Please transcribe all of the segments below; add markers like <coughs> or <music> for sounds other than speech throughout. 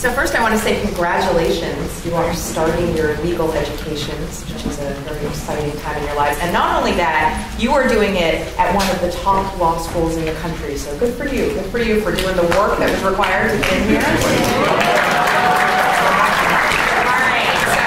So first I want to say congratulations. You are starting your legal education, which is a very exciting time in your lives. And not only that, you are doing it at one of the top law schools in the country. So good for you. Good for you for doing the work that was required to get here. All right, so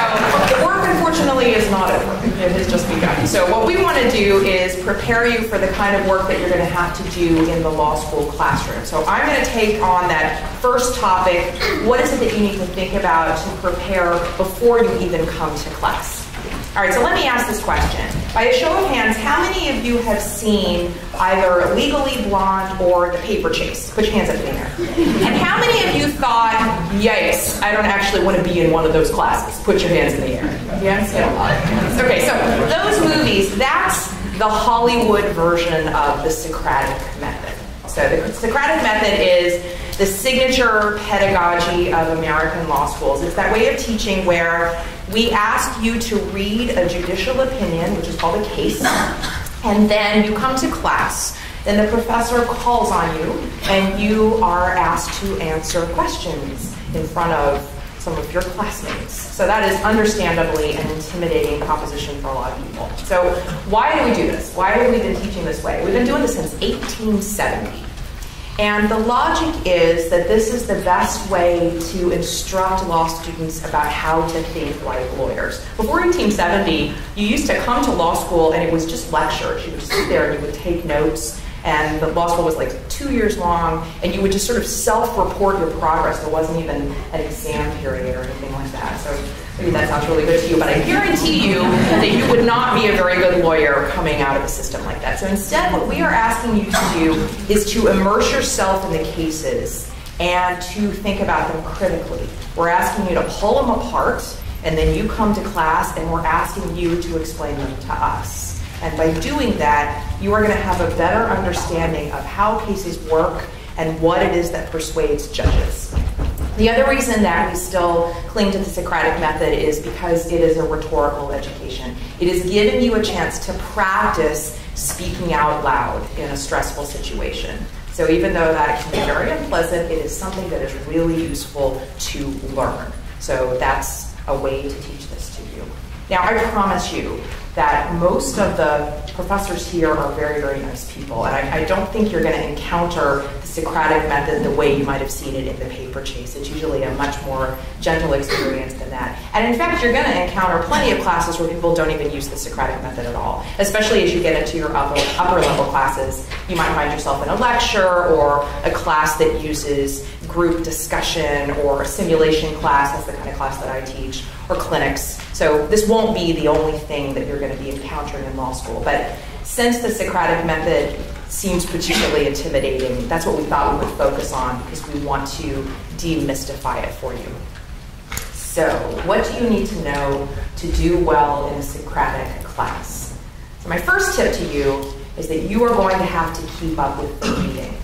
the work, unfortunately, is not over. It has just begun. So what we want to do is prepare you for the kind of work that you're going to have to do in the law school classroom. So I'm going to take on that first topic. What is it that you need to think about to prepare before you even come to class? All right, so let me ask this question. By a show of hands, how many of you have seen either Legally Blonde or The Paper Chase? Put your hands up in the air. And how many of you thought, yikes, I don't actually want to be in one of those classes? Put your hands in the air. Yes? Yeah, a lot. Okay, so those movies, that's the Hollywood version of the Socratic method. So the Socratic method is the signature pedagogy of American law schools. It's that way of teaching where we ask you to read a judicial opinion, which is called a case, and then you come to class. Then the professor calls on you, and you are asked to answer questions in front of some of your classmates. So that is understandably an intimidating proposition for a lot of people. So why do we do this? Why have we been teaching this way? We've been doing this since 1870. And the logic is that this is the best way to instruct law students about how to think like lawyers. Before 1870, you used to come to law school and it was just lectures. You would sit there and you would take notes and the law school was like two years long, and you would just sort of self-report your progress. There wasn't even an exam period or anything like that. So maybe that sounds really good to you, but I guarantee you that you would not be a very good lawyer coming out of a system like that. So instead, what we are asking you to do is to immerse yourself in the cases and to think about them critically. We're asking you to pull them apart, and then you come to class, and we're asking you to explain them to us. And by doing that, you are going to have a better understanding of how cases work and what it is that persuades judges. The other reason that we still cling to the Socratic method is because it is a rhetorical education. It is giving you a chance to practice speaking out loud in a stressful situation. So even though that can be very unpleasant, it is something that is really useful to learn. So that's a way to teach this to you. Now, I promise you, that most of the professors here are very, very nice people. And I, I don't think you're going to encounter the Socratic method the way you might have seen it in the paper chase. It's usually a much more gentle experience than that. And in fact, you're going to encounter plenty of classes where people don't even use the Socratic method at all, especially as you get into your upper, upper level classes. You might find yourself in a lecture or a class that uses group discussion or a simulation class, that's the kind of class that I teach, or clinics. So this won't be the only thing that you're going to be encountering in law school. But since the Socratic method seems particularly intimidating, that's what we thought we would focus on because we want to demystify it for you. So, what do you need to know to do well in a Socratic class? So, my first tip to you is that you are going to have to keep up with the reading.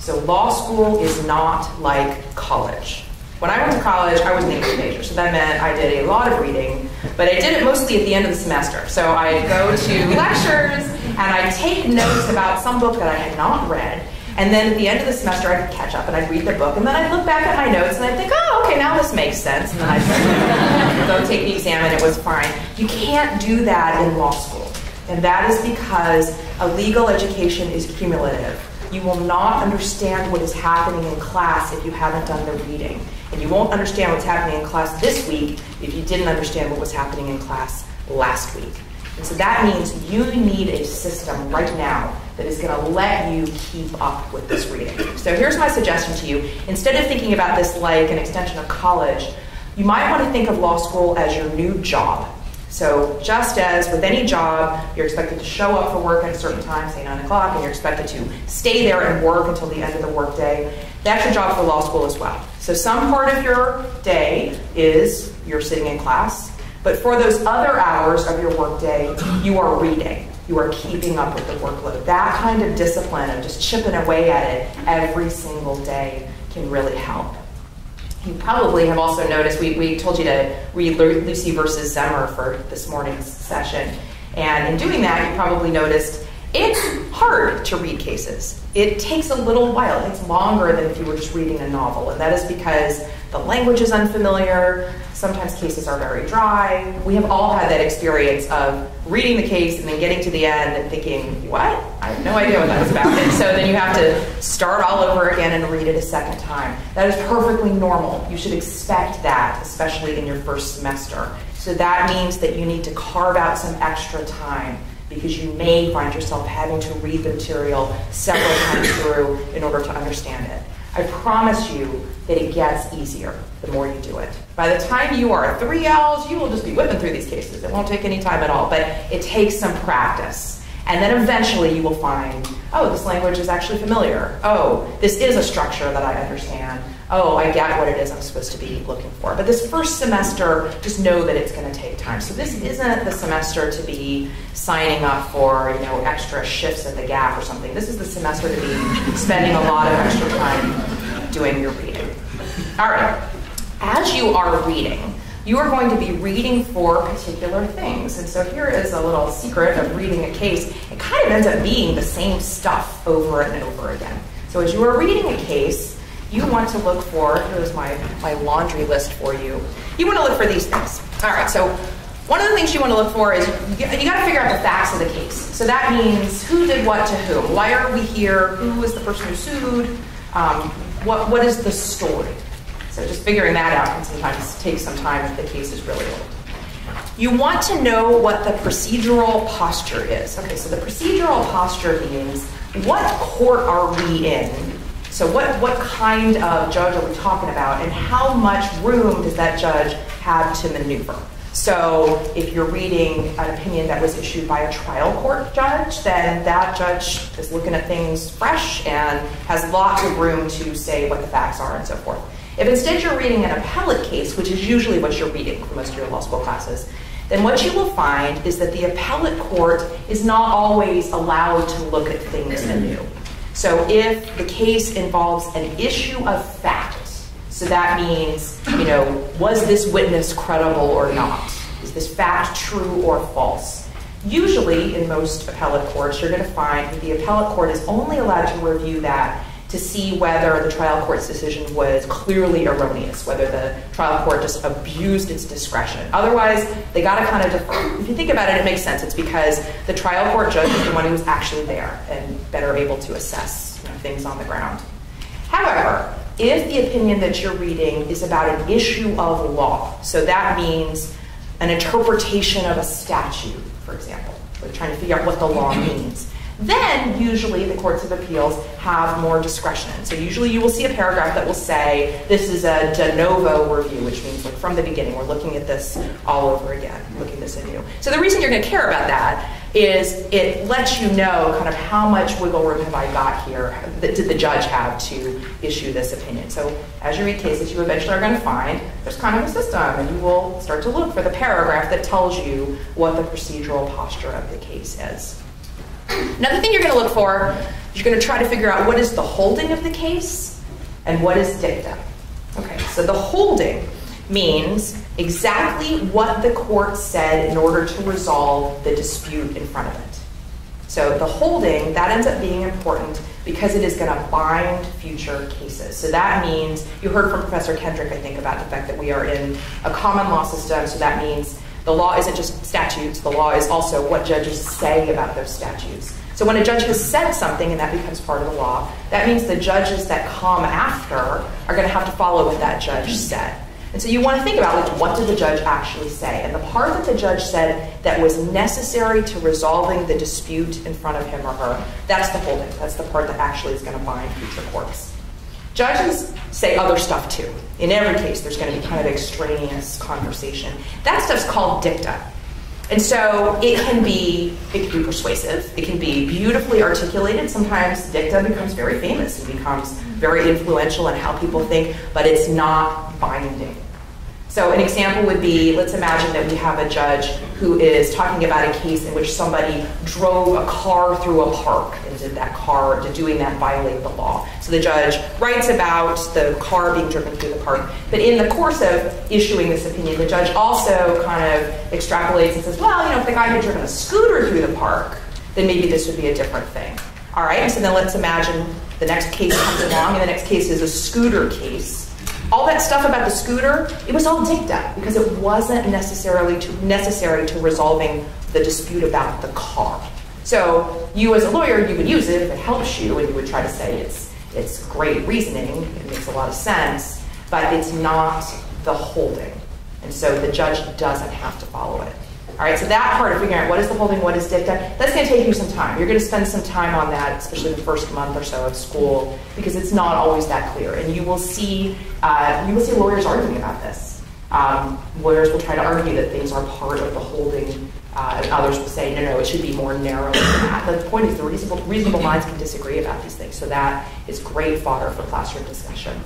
So, law school is not like college. When I went to college, I was an English major, so that meant I did a lot of reading, but I did it mostly at the end of the semester. So I'd go to <laughs> lectures and I'd take notes about some book that I had not read, and then at the end of the semester, I'd catch up and I'd read the book, and then I'd look back at my notes and I'd think, oh, okay, now this makes sense. And then I'd <laughs> go take the exam and it was fine. You can't do that in law school. And that is because a legal education is cumulative. You will not understand what is happening in class if you haven't done the reading. And you won't understand what's happening in class this week if you didn't understand what was happening in class last week. And so that means you need a system right now that is going to let you keep up with this reading. So here's my suggestion to you. Instead of thinking about this like an extension of college, you might want to think of law school as your new job. So just as with any job, you're expected to show up for work at a certain time, say 9 o'clock, and you're expected to stay there and work until the end of the workday, that's your job for law school as well. So some part of your day is you're sitting in class, but for those other hours of your workday, you are reading. You are keeping up with the workload. That kind of discipline of just chipping away at it every single day can really help. You probably have also noticed, we, we told you to read Lucy versus Zehmer for this morning's session. And in doing that, you probably noticed It's hard to read cases. It takes a little while. It takes longer than if you were just reading a novel, and that is because the language is unfamiliar. Sometimes cases are very dry. We have all had that experience of reading the case and then getting to the end and thinking, what? I have no idea what that is about. and so then you have to start all over again and read it a second time. That is perfectly normal. You should expect that, especially in your first semester. So that means that you need to carve out some extra time because you may find yourself having to read the material several times through in order to understand it. I promise you that it gets easier the more you do it. By the time you are 3Ls, you will just be whipping through these cases. It won't take any time at all, but it takes some practice. And then eventually you will find, oh, this language is actually familiar. Oh, this is a structure that I understand oh, I get what it is I'm supposed to be looking for. But this first semester, just know that it's going to take time. So this isn't the semester to be signing up for, you know, extra shifts at the Gap or something. This is the semester to be spending a lot of extra time doing your reading. All right. As you are reading, you are going to be reading for particular things. And so here is a little secret of reading a case. It kind of ends up being the same stuff over and over again. So as you are reading a case, you want to look for, here's my, my laundry list for you. You want to look for these things. All right, so one of the things you want to look for is you, got to figure out the facts of the case. So that means who did what to whom. Why are we here? Who was the person who sued? Um, what, what is the story? So just figuring that out can sometimes take some time if the case is really old. You want to know what the procedural posture is. Okay, so the procedural posture means what court are we in so what, what kind of judge are we talking about and how much room does that judge have to maneuver? So if you're reading an opinion that was issued by a trial court judge, then that judge is looking at things fresh and has lots of room to say what the facts are and so forth. If instead you're reading an appellate case, which is usually what you're reading for most of your law school classes, then what you will find is that the appellate court is not always allowed to look at things anew. So if the case involves an issue of fact, so that means, you know, was this witness credible or not? Is this fact true or false? Usually, in most appellate courts, you're going to find that the appellate court is only allowed to review that to see whether the trial court's decision was clearly erroneous, whether the trial court just abused its discretion. Otherwise, they got to kind of. If you think about it, it makes sense. It's because the trial court judge is the one who's actually there and better able to assess you know, things on the ground. However, if the opinion that you're reading is about an issue of law, so that means an interpretation of a statute, for example, we're trying to figure out what the law means then usually the courts of appeals have more discretion. So usually you will see a paragraph that will say this is a de novo review, which means like from the beginning we're looking at this all over again, looking this anew. So the reason you're going to care about that is it lets you know kind of how much wiggle room have I got here, did the judge have to issue this opinion. So as you read cases, you eventually are going to find there's kind of a system, and you will start to look for the paragraph that tells you what the procedural posture of the case is. Another thing you're going to look for is you're going to try to figure out what is the holding of the case and what is dicta. Okay, so the holding means exactly what the court said in order to resolve the dispute in front of it. So the holding, that ends up being important because it is going to bind future cases. So that means, you heard from Professor Kendrick, I think, about the fact that we are in a common law system, so that means the law isn't just statutes, the law is also what judges say about those statutes. So when a judge has said something and that becomes part of the law, that means the judges that come after are going to have to follow what that judge said. And so you want to think about like what did the judge actually say? And the part that the judge said that was necessary to resolving the dispute in front of him or her, that's the holding. That's the part that actually is going to bind future courts. Judges say other stuff too. In every case, there's going to be kind of extraneous conversation. That stuff's called dicta. And so it can be it can be persuasive. It can be beautifully articulated. Sometimes dicta becomes very famous and becomes very influential in how people think, but it's not binding. So an example would be, let's imagine that we have a judge who is talking about a case in which somebody drove a car through a park and did that car, did doing that violate the law. So the judge writes about the car being driven through the park, but in the course of issuing this opinion, the judge also kind of extrapolates and says, well, you know, if the guy had driven a scooter through the park, then maybe this would be a different thing. All right, so then let's imagine the next case comes along, and the next case is a scooter case. All that stuff about the scooter, it was all dicta because it wasn't necessarily to, necessary to resolving the dispute about the car. So you as a lawyer, you would use it if it helps you, and you would try to say it's it's great reasoning, it makes a lot of sense, but it's not the holding. And so the judge doesn't have to follow it. All right, so that part of figuring out what is the holding, what is dicta, that's going to take you some time. You're going to spend some time on that, especially the first month or so of school, because it's not always that clear. And you will see, uh, you will see lawyers arguing about this. Um, lawyers will try to argue that things are part of the holding, uh, and others will say, no, no, it should be more narrow than that. But the point is, the reasonable, reasonable minds can disagree about these things, so that is great fodder for classroom discussion.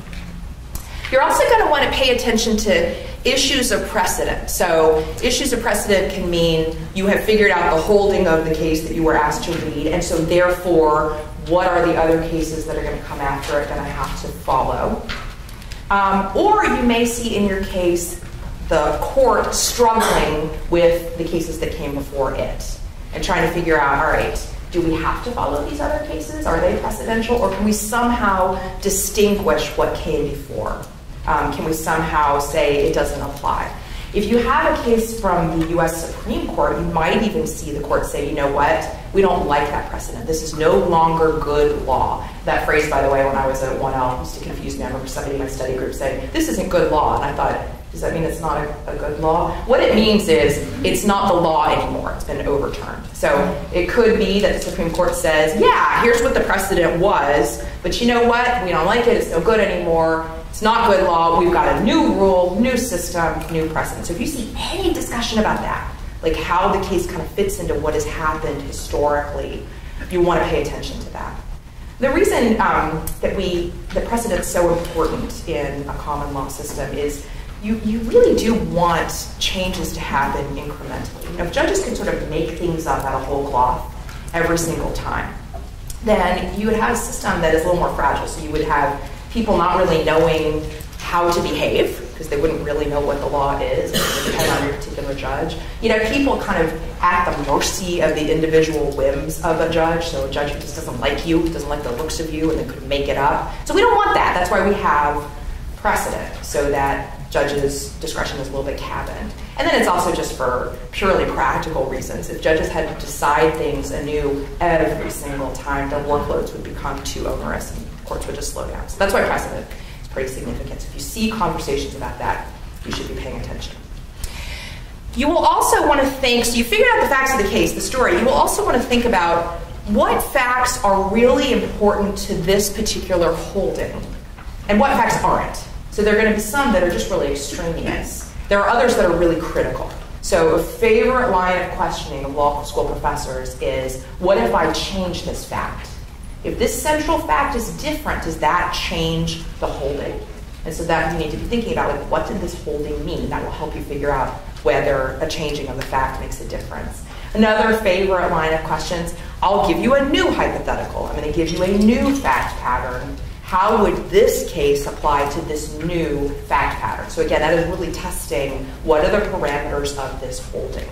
You're also going to want to pay attention to issues of precedent. So, issues of precedent can mean you have figured out the holding of the case that you were asked to read, and so therefore, what are the other cases that are going to come after it that I have to follow? Um, or you may see in your case the court struggling with the cases that came before it and trying to figure out all right, do we have to follow these other cases? Are they precedential? Or can we somehow distinguish what came before? Um, can we somehow say it doesn't apply? If you have a case from the US Supreme Court, you might even see the court say, you know what, we don't like that precedent. This is no longer good law. That phrase, by the way, when I was at 1L, used to confuse me. I remember somebody in my study group saying, this isn't good law. And I thought, does that mean it's not a, a, good law? What it means is it's not the law anymore. It's been overturned. So it could be that the Supreme Court says, yeah, here's what the precedent was, but you know what? We don't like it. It's no good anymore. It's not good law. We've got a new rule, new system, new precedent. So if you see any discussion about that, like how the case kind of fits into what has happened historically, you want to pay attention to that. The reason um, that we the precedent's so important in a common law system is you, you really do want changes to happen incrementally. You know, if judges could sort of make things up out of whole cloth every single time, then you would have a system that is a little more fragile. So you would have people not really knowing how to behave because they wouldn't really know what the law is. Depend on your particular judge. You know, people kind of at the mercy of the individual whims of a judge. So a judge who just doesn't like you, doesn't like the looks of you, and then could make it up. So we don't want that. That's why we have precedent, so that judges' discretion is a little bit cabined. And then it's also just for purely practical reasons. If judges had to decide things anew every single time, their workloads would become too onerous courts would just slow down. So that's why precedent is pretty significant. So if you see conversations about that, you should be paying attention. You will also want to think, so you figured out the facts of the case, the story, you will also want to think about what facts are really important to this particular holding and what facts aren't. So there are going to be some that are just really extraneous. There are others that are really critical. So a favorite line of questioning of law school professors is, what if I change this fact? If this central fact is different, does that change the holding? And so that you need to be thinking about, like, what did this holding mean? That will help you figure out whether a changing of the fact makes a difference. Another favorite line of questions, I'll give you a new hypothetical. I'm going to give you a new fact pattern. How would this case apply to this new fact pattern? So again, that is really testing what are the parameters of this holding.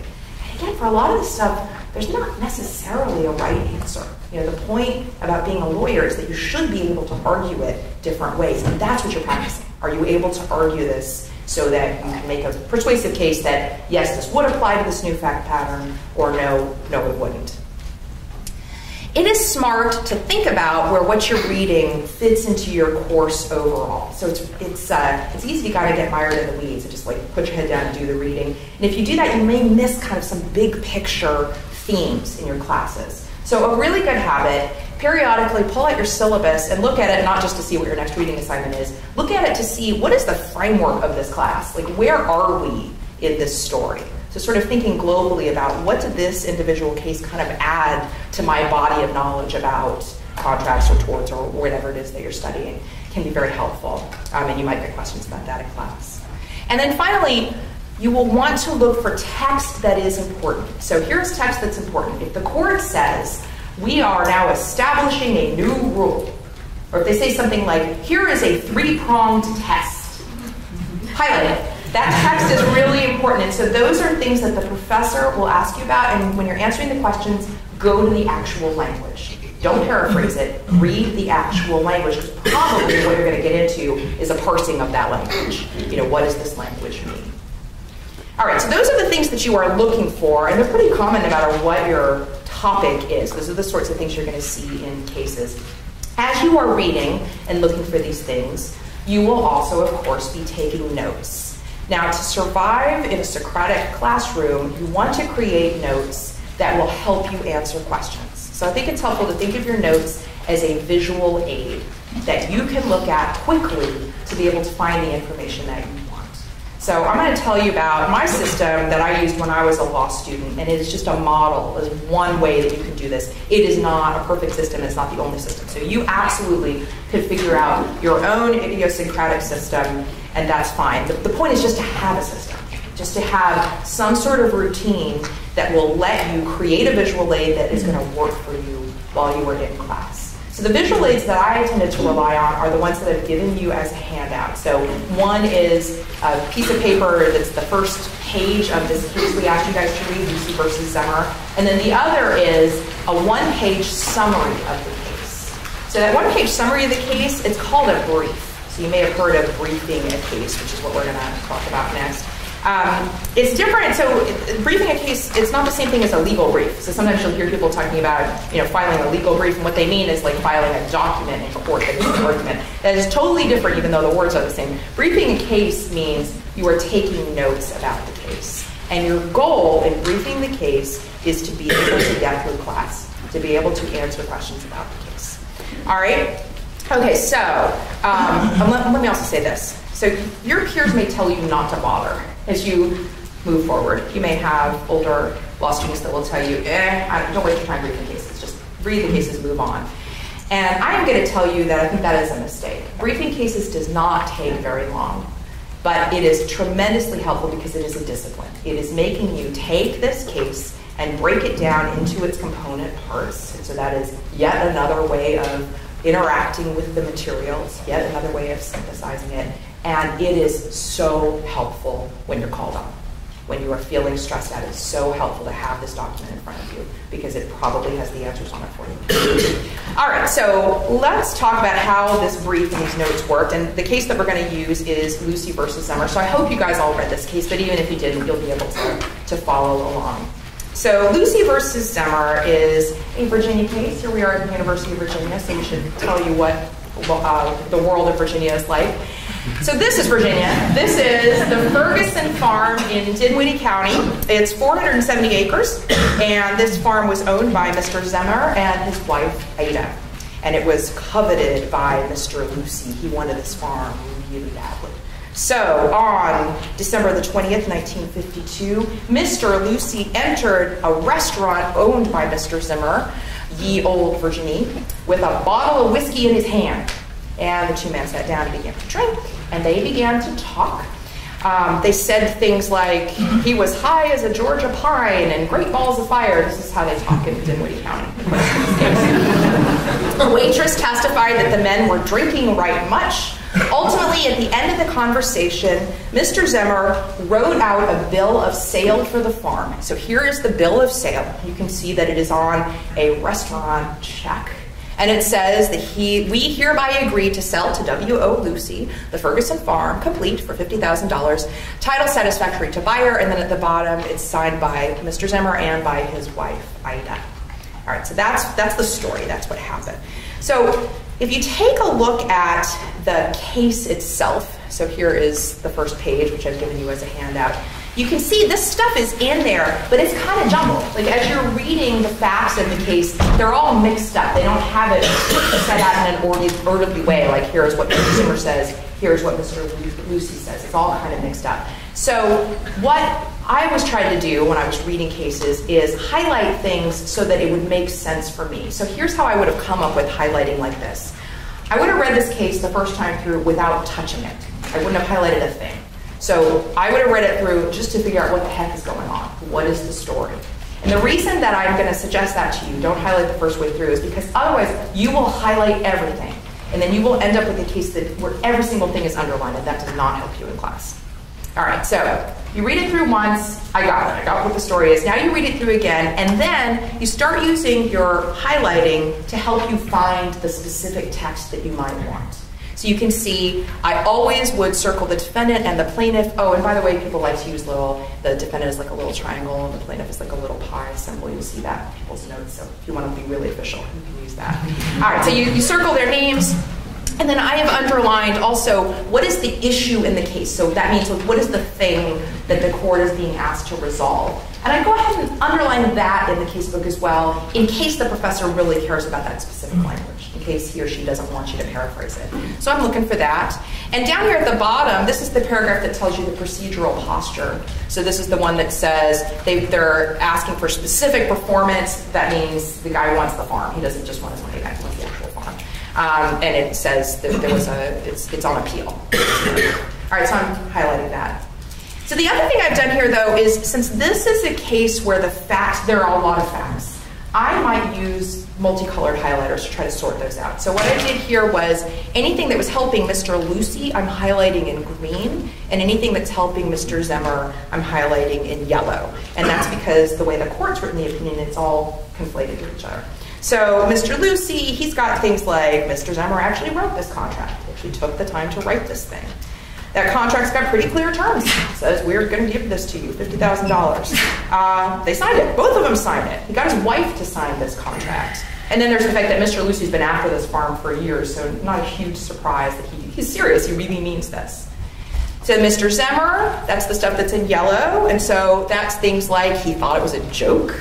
Again, for a lot of this stuff, there's not necessarily a right answer. You know, the point about being a lawyer is that you should be able to argue it different ways, and that's what you're practicing. Are you able to argue this so that you can make a persuasive case that yes, this would apply to this new fact pattern, or no, no, it wouldn't? It is smart to think about where what you're reading fits into your course overall. So it's it's uh, it's easy to kind of get mired in the weeds and just like put your head down and do the reading. And if you do that, you may miss kind of some big picture themes in your classes. So a really good habit, periodically pull out your syllabus and look at it not just to see what your next reading assignment is, look at it to see what is the framework of this class? Like where are we in this story? So sort of thinking globally about what did this individual case kind of add to my body of knowledge about contracts or torts or whatever it is that you're studying can be very helpful. Um, and you might get questions about that in class. And then finally, you will want to look for text that is important. So here's text that's important. If the court says, we are now establishing a new rule, or if they say something like, here is a three-pronged test, highlight it. That text is really important. And so those are things that the professor will ask you about, and when you're answering the questions, go to the actual language. Don't paraphrase it, read the actual language, because probably what you're going to get into is a parsing of that language. You know, what does this language mean? All right, so those are the things that you are looking for, and they're pretty common no matter what your topic is. Those are the sorts of things you're going to see in cases. As you are reading and looking for these things, you will also, of course, be taking notes. Now, to survive in a Socratic classroom, you want to create notes that will help you answer questions. So I think it's helpful to think of your notes as a visual aid that you can look at quickly to be able to find the information that you want. So I'm going to tell you about my system that I used when I was a law student, and it is just a model, is one way that you can do this. It is not a perfect system, it's not the only system. So you absolutely could figure out your own idiosyncratic system, and that's fine. The, the point is just to have a system, just to have some sort of routine that will let you create a visual aid that is going to work for you while you are in class. So the visual aids that I tended to rely on are the ones that I've given you as a handout. So one is a piece of paper that's the first page of this case we asked you guys to read, Lucy versus Zehmer. And then the other is a one-page summary of the case. So that one-page summary of the case, it's called a brief. So you may have heard of briefing a case, which is what we're going to talk about next. Um, it's different. So briefing a case, it's not the same thing as a legal brief. So sometimes you'll hear people talking about, you know, filing a legal brief, and what they mean is like filing a document in court, an argument. That is totally different, even though the words are the same. Briefing a case means you are taking notes about the case, and your goal in briefing the case is to be able to get through class, to be able to answer questions about the case. All right. Okay. So um, let, let me also say this. So your peers may tell you not to bother as you move forward. You may have older law students that will tell you, eh, don't waste your time briefing cases, just read the cases, move on. And I am going to tell you that I think that is a mistake. Briefing cases does not take very long, but it is tremendously helpful because it is a discipline. It is making you take this case and break it down into its component parts. And so that is yet another way of interacting with the materials, yet another way of synthesizing it, and it is so helpful when you're called on. When you are feeling stressed out, it's so helpful to have this document in front of you because it probably has the answers on it for you. <coughs> All right, so let's talk about how this brief and these notes worked. And the case that we're going to use is Lucy versus Zehmer. So I hope you guys all read this case, but even if you didn't, you'll be able to, to follow along. So Lucy versus Zehmer is a Virginia case. Here we are at the University of Virginia, so we should tell you what uh, the world of Virginia is like. So this is Virginia. This is the Ferguson Farm in Dinwiddie County. It's 470 acres, and this farm was owned by Mr. Zehmer and his wife, Ada. And it was coveted by Mr. Lucy. He wanted this farm really badly. So on December the 20th, 1952, Mr. Lucy entered a restaurant owned by Mr. Zehmer, Ye Old Virginie, with a bottle of whiskey in his hand. And the two men sat down and began to drink, and they began to talk. Um, they said things like, he was high as a Georgia pine and great balls of fire. This is how they talk in Dinwiddie County. <laughs> the waitress testified that the men were drinking right much. Ultimately, at the end of the conversation, Mr. Zehmer wrote out a bill of sale for the farm. So here is the bill of sale. You can see that it is on a restaurant check. And it says that he, we hereby agree to sell to W.O. Lucy the Ferguson farm complete for $50,000, title satisfactory to buyer, and then at the bottom it's signed by Mr. Zehmer and by his wife, Ida. All right, so that's, that's the story, that's what happened. So if you take a look at the case itself, so here is the first page, which I've given you as a handout you can see this stuff is in there, but it's kind of jumbled. Like as you're reading the facts in the case, they're all mixed up. They don't have it set out in an orderly way, like here's what the consumer says, here's what Mr. Lucy says. It's all kind of mixed up. So what I was trying to do when I was reading cases is highlight things so that it would make sense for me. So here's how I would have come up with highlighting like this. I would have read this case the first time through without touching it. I wouldn't have highlighted a thing. So I would have read it through just to figure out what the heck is going on. What is the story? And the reason that I'm going to suggest that to you, don't highlight the first way through, is because otherwise you will highlight everything. And then you will end up with a case that where every single thing is underlined, and that does not help you in class. All right, so You read it through once, I got it, I got what the story is. Now you read it through again, and then you start using your highlighting to help you find the specific text that you might want. So you can see, I always would circle the defendant and the plaintiff. Oh, and by the way, people like to use little, the defendant is like a little triangle and the plaintiff is like a little pie symbol. You'll see that in people's notes. So if you want to be really official, you can use that. All right, so you, you circle their names. And then I have underlined also what is the issue in the case. So that means what is the thing that the court is being asked to resolve. And I go ahead and underline that in the casebook as well, in case the professor really cares about that specific language, in case he or she doesn't want you to paraphrase it. So I'm looking for that. And down here at the bottom, this is the paragraph that tells you the procedural posture. So this is the one that says they, they're asking for specific performance. That means the guy wants the farm. He doesn't just want his money back, he wants the actual farm. Um, and it says that there was a, it's, it's on appeal. All right, so I'm highlighting that. So the other thing I've done here though is since this is a case where the facts, there are a lot of facts, I might use multicolored highlighters to try to sort those out. So what I did here was anything that was helping Mr. Lucy, I'm highlighting in green, and anything that's helping Mr. Zehmer, I'm highlighting in yellow. And that's because the way the court's written the opinion, it's all conflated with each other. So Mr. Lucy, he's got things like Mr. Zehmer actually wrote this contract, actually took the time to write this thing. That contract's got pretty clear terms. It says we're going to give this to you, fifty thousand uh, dollars. They signed it. Both of them signed it. He got his wife to sign this contract. And then there's the fact that Mr. Lucy's been after this farm for years, so not a huge surprise that he, he's serious. He really means this. So Mr. Zehmer, that's the stuff that's in yellow, and so that's things like he thought it was a joke.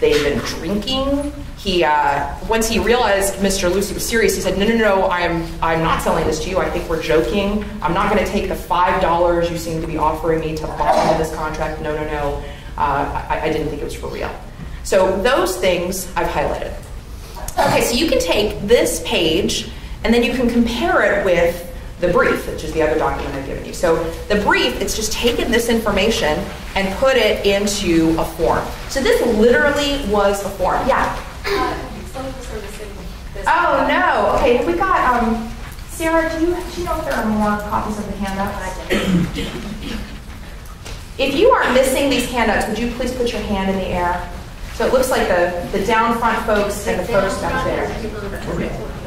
They've been drinking. He uh, once he realized Mr. Lucy was serious, he said, "No, no, no, I'm I'm not selling this to you. I think we're joking. I'm not going to take the five dollars you seem to be offering me to buy this contract. No, no, no. Uh, I, I didn't think it was for real." So those things I've highlighted. Okay, so you can take this page and then you can compare it with the brief, which is the other document I've given you. So the brief, it's just taken this information and put it into a form. So this literally was a form. Yeah? Oh, no. Okay, we got, um, Sarah, do you, do you know if there are more copies of the handout? <coughs> if you are missing these handouts, would you please put your hand in the air? So it looks like the, the down front folks and the folks back there.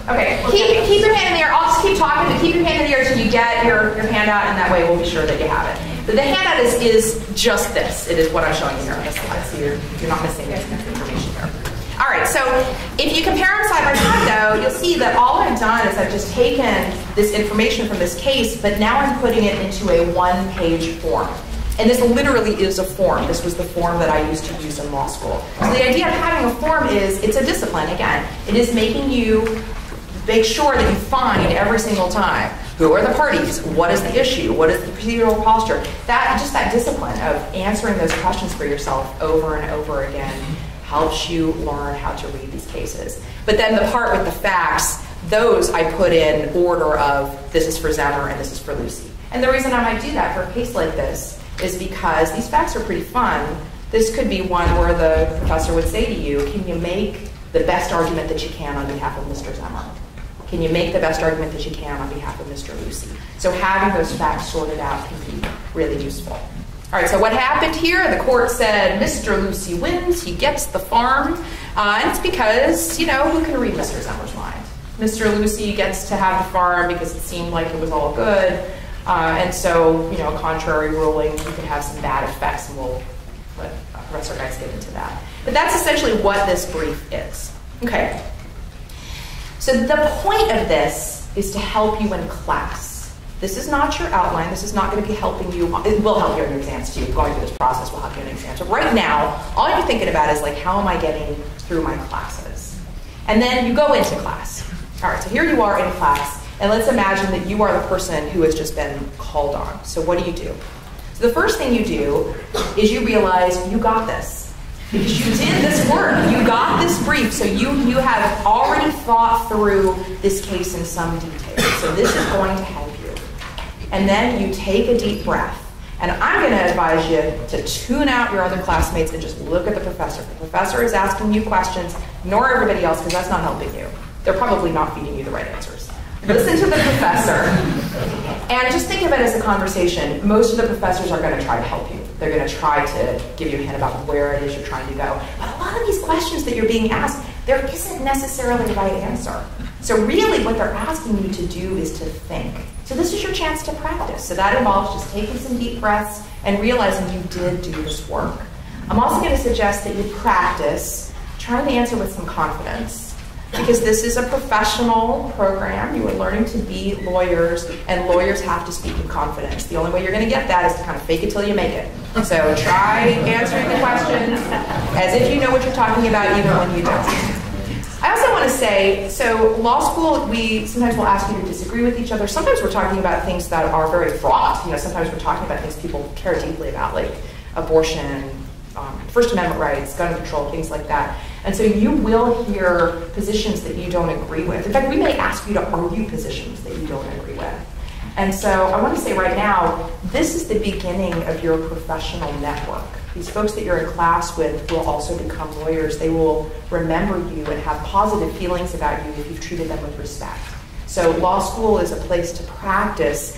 Okay, keep, keep your hand in the air. I'll just keep talking, but keep your hand in the air until you get your, your handout, and that way we'll be sure that you have it. But the handout is, is just this. It is what I'm showing you here on this slide, so you're, you're not missing any information. All right, so if you compare them side by side, though, you'll see that all I've done is I've just taken this information from this case, but now I'm putting it into a one-page form. And this literally is a form. This was the form that I used to use in law school. So the idea of having a form is it's a discipline, again. It is making you make sure that you find every single time who are the parties, what is the issue, what is the procedural posture. That just that discipline of answering those questions for yourself over and over again helps you learn how to read these cases. But then the part with the facts, those I put in order of this is for Zehmer and this is for Lucy. And the reason I might do that for a case like this is because these facts are pretty fun. This could be one where the professor would say to you, can you make the best argument that you can on behalf of Mr. Zehmer? Can you make the best argument that you can on behalf of Mr. Lucy? So having those facts sorted out can be really useful. All right, so what happened here? The court said Mr. Lucy wins, he gets the farm, uh, and it's because, you know, who can read Mr. Zehmer's mind? Mr. Lucy gets to have the farm because it seemed like it was all good, uh, and so, you know, a contrary ruling could have some bad effects, and we'll let Professor Geis get into that. But that's essentially what this brief is. Okay, so the point of this is to help you in class. This is not your outline. This is not going to be helping you. It will help you in your exams too. Going through this process will help you in exams. So right now, all you're thinking about is like, how am I getting through my classes? And then you go into class. All right, so here you are in class, and let's imagine that you are the person who has just been called on. So what do you do? So the first thing you do is you realize you got this because you did this work. You got this brief, so you, you have already thought through this case in some detail. So this is going to help. And then you take a deep breath. And I'm going to advise you to tune out your other classmates and just look at the professor. The professor is asking you questions. Ignore everybody else because that's not helping you. They're probably not feeding you the right answers. Listen to the professor And just think of it as a conversation. Most of the professors are going to try to help you. They're going to try to give you a hint about where it is you're trying to go. But a lot of these questions that you're being asked, there isn't necessarily a right answer. So really what they're asking you to do is to think. So this is your chance to practice. So that involves just taking some deep breaths and realizing you did do this work. I'm also going to suggest that you practice trying to answer with some confidence because this is a professional program. You are learning to be lawyers, and lawyers have to speak with confidence. The only way you're going to get that is to kind of fake it till you make it. So try answering the questions as if you know what you're talking about, even when you don't. I also want to say, so law school, we sometimes will ask you to disagree with each other. Sometimes we're talking about things that are very fraught. You know, sometimes we're talking about things people care deeply about, like abortion, um, First Amendment rights, gun control, things like that. And so you will hear positions that you don't agree with. In fact, we may ask you to argue positions that you don't agree with. And so I want to say right now, this is the beginning of your professional network. These folks that you're in class with will also become lawyers. They will remember you and have positive feelings about you if you've treated them with respect. So law school is a place to practice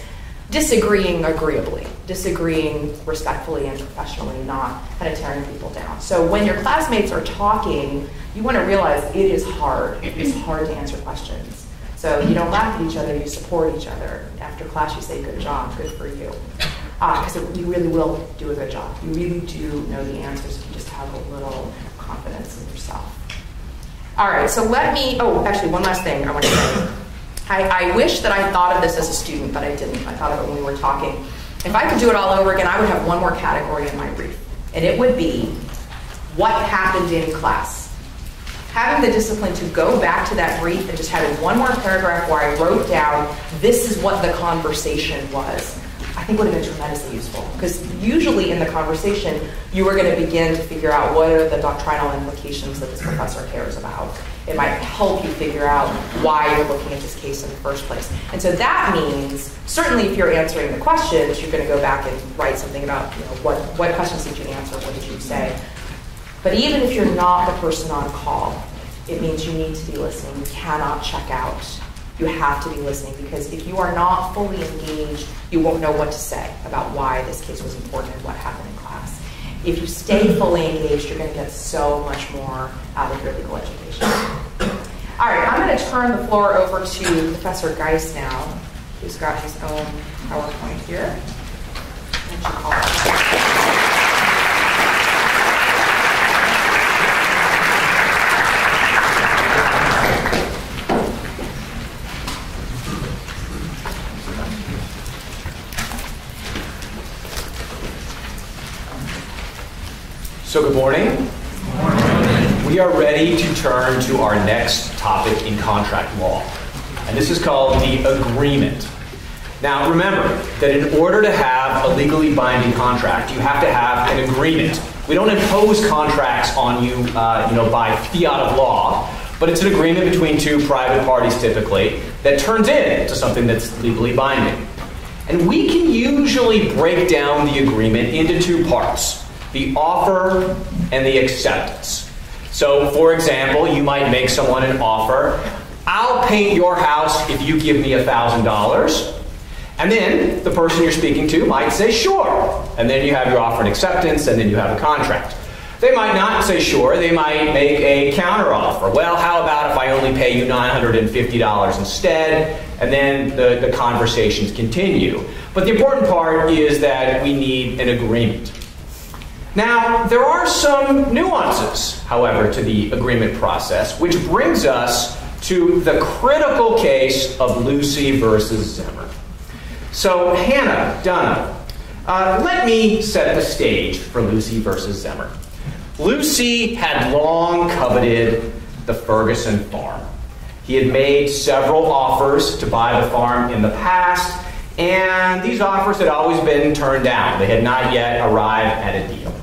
disagreeing agreeably, disagreeing respectfully and professionally, not kind of tearing people down. So when your classmates are talking, you want to realize it is hard. It's hard to answer questions. So you don't laugh at each other, you support each other. After class, you say, good job, good for you because uh, you really will do a good job. You really do know the answers if you just have a little confidence in yourself. All right, so let me, oh, actually, one last thing I want to say. I, I wish that I thought of this as a student, but I didn't. I thought of it when we were talking. If I could do it all over again, I would have one more category in my brief, and it would be what happened in class. Having the discipline to go back to that brief and just having one more paragraph where I wrote down, this is what the conversation was I think would have been tremendously useful. Because usually in the conversation, you are going to begin to figure out what are the doctrinal implications that this professor cares about. It might help you figure out why you're looking at this case in the first place. And so that means, certainly if you're answering the questions, you're going to go back and write something about you know, what, what questions did you answer, what did you say. But even if you're not the person on call, it means you need to be listening. You cannot check out you have to be listening because if you are not fully engaged, you won't know what to say about why this case was important and what happened in class. If you stay fully engaged, you're going to get so much more out of your legal education. All right, I'm going to turn the floor over to Professor Geis now, who's got his own PowerPoint here. So, good morning. good morning. We are ready to turn to our next topic in contract law, and this is called the agreement. Now, remember that in order to have a legally binding contract, you have to have an agreement. We don't impose contracts on you, uh, you know, by fiat of law, but it's an agreement between two private parties typically that turns into something that's legally binding. And we can usually break down the agreement into two parts the offer and the acceptance. So, for example, you might make someone an offer I'll paint your house if you give me $1,000. And then the person you're speaking to might say, sure. And then you have your offer and acceptance, and then you have a contract. They might not say sure, they might make a counteroffer. Well, how about if I only pay you $950 instead? And then the, the conversations continue. But the important part is that we need an agreement. Now, there are some nuances, however, to the agreement process, which brings us to the critical case of Lucy versus Zehmer. So, Hannah, Donna, uh, let me set the stage for Lucy versus Zehmer. Lucy had long coveted the Ferguson farm. He had made several offers to buy the farm in the past, and these offers had always been turned down. They had not yet arrived at a deal.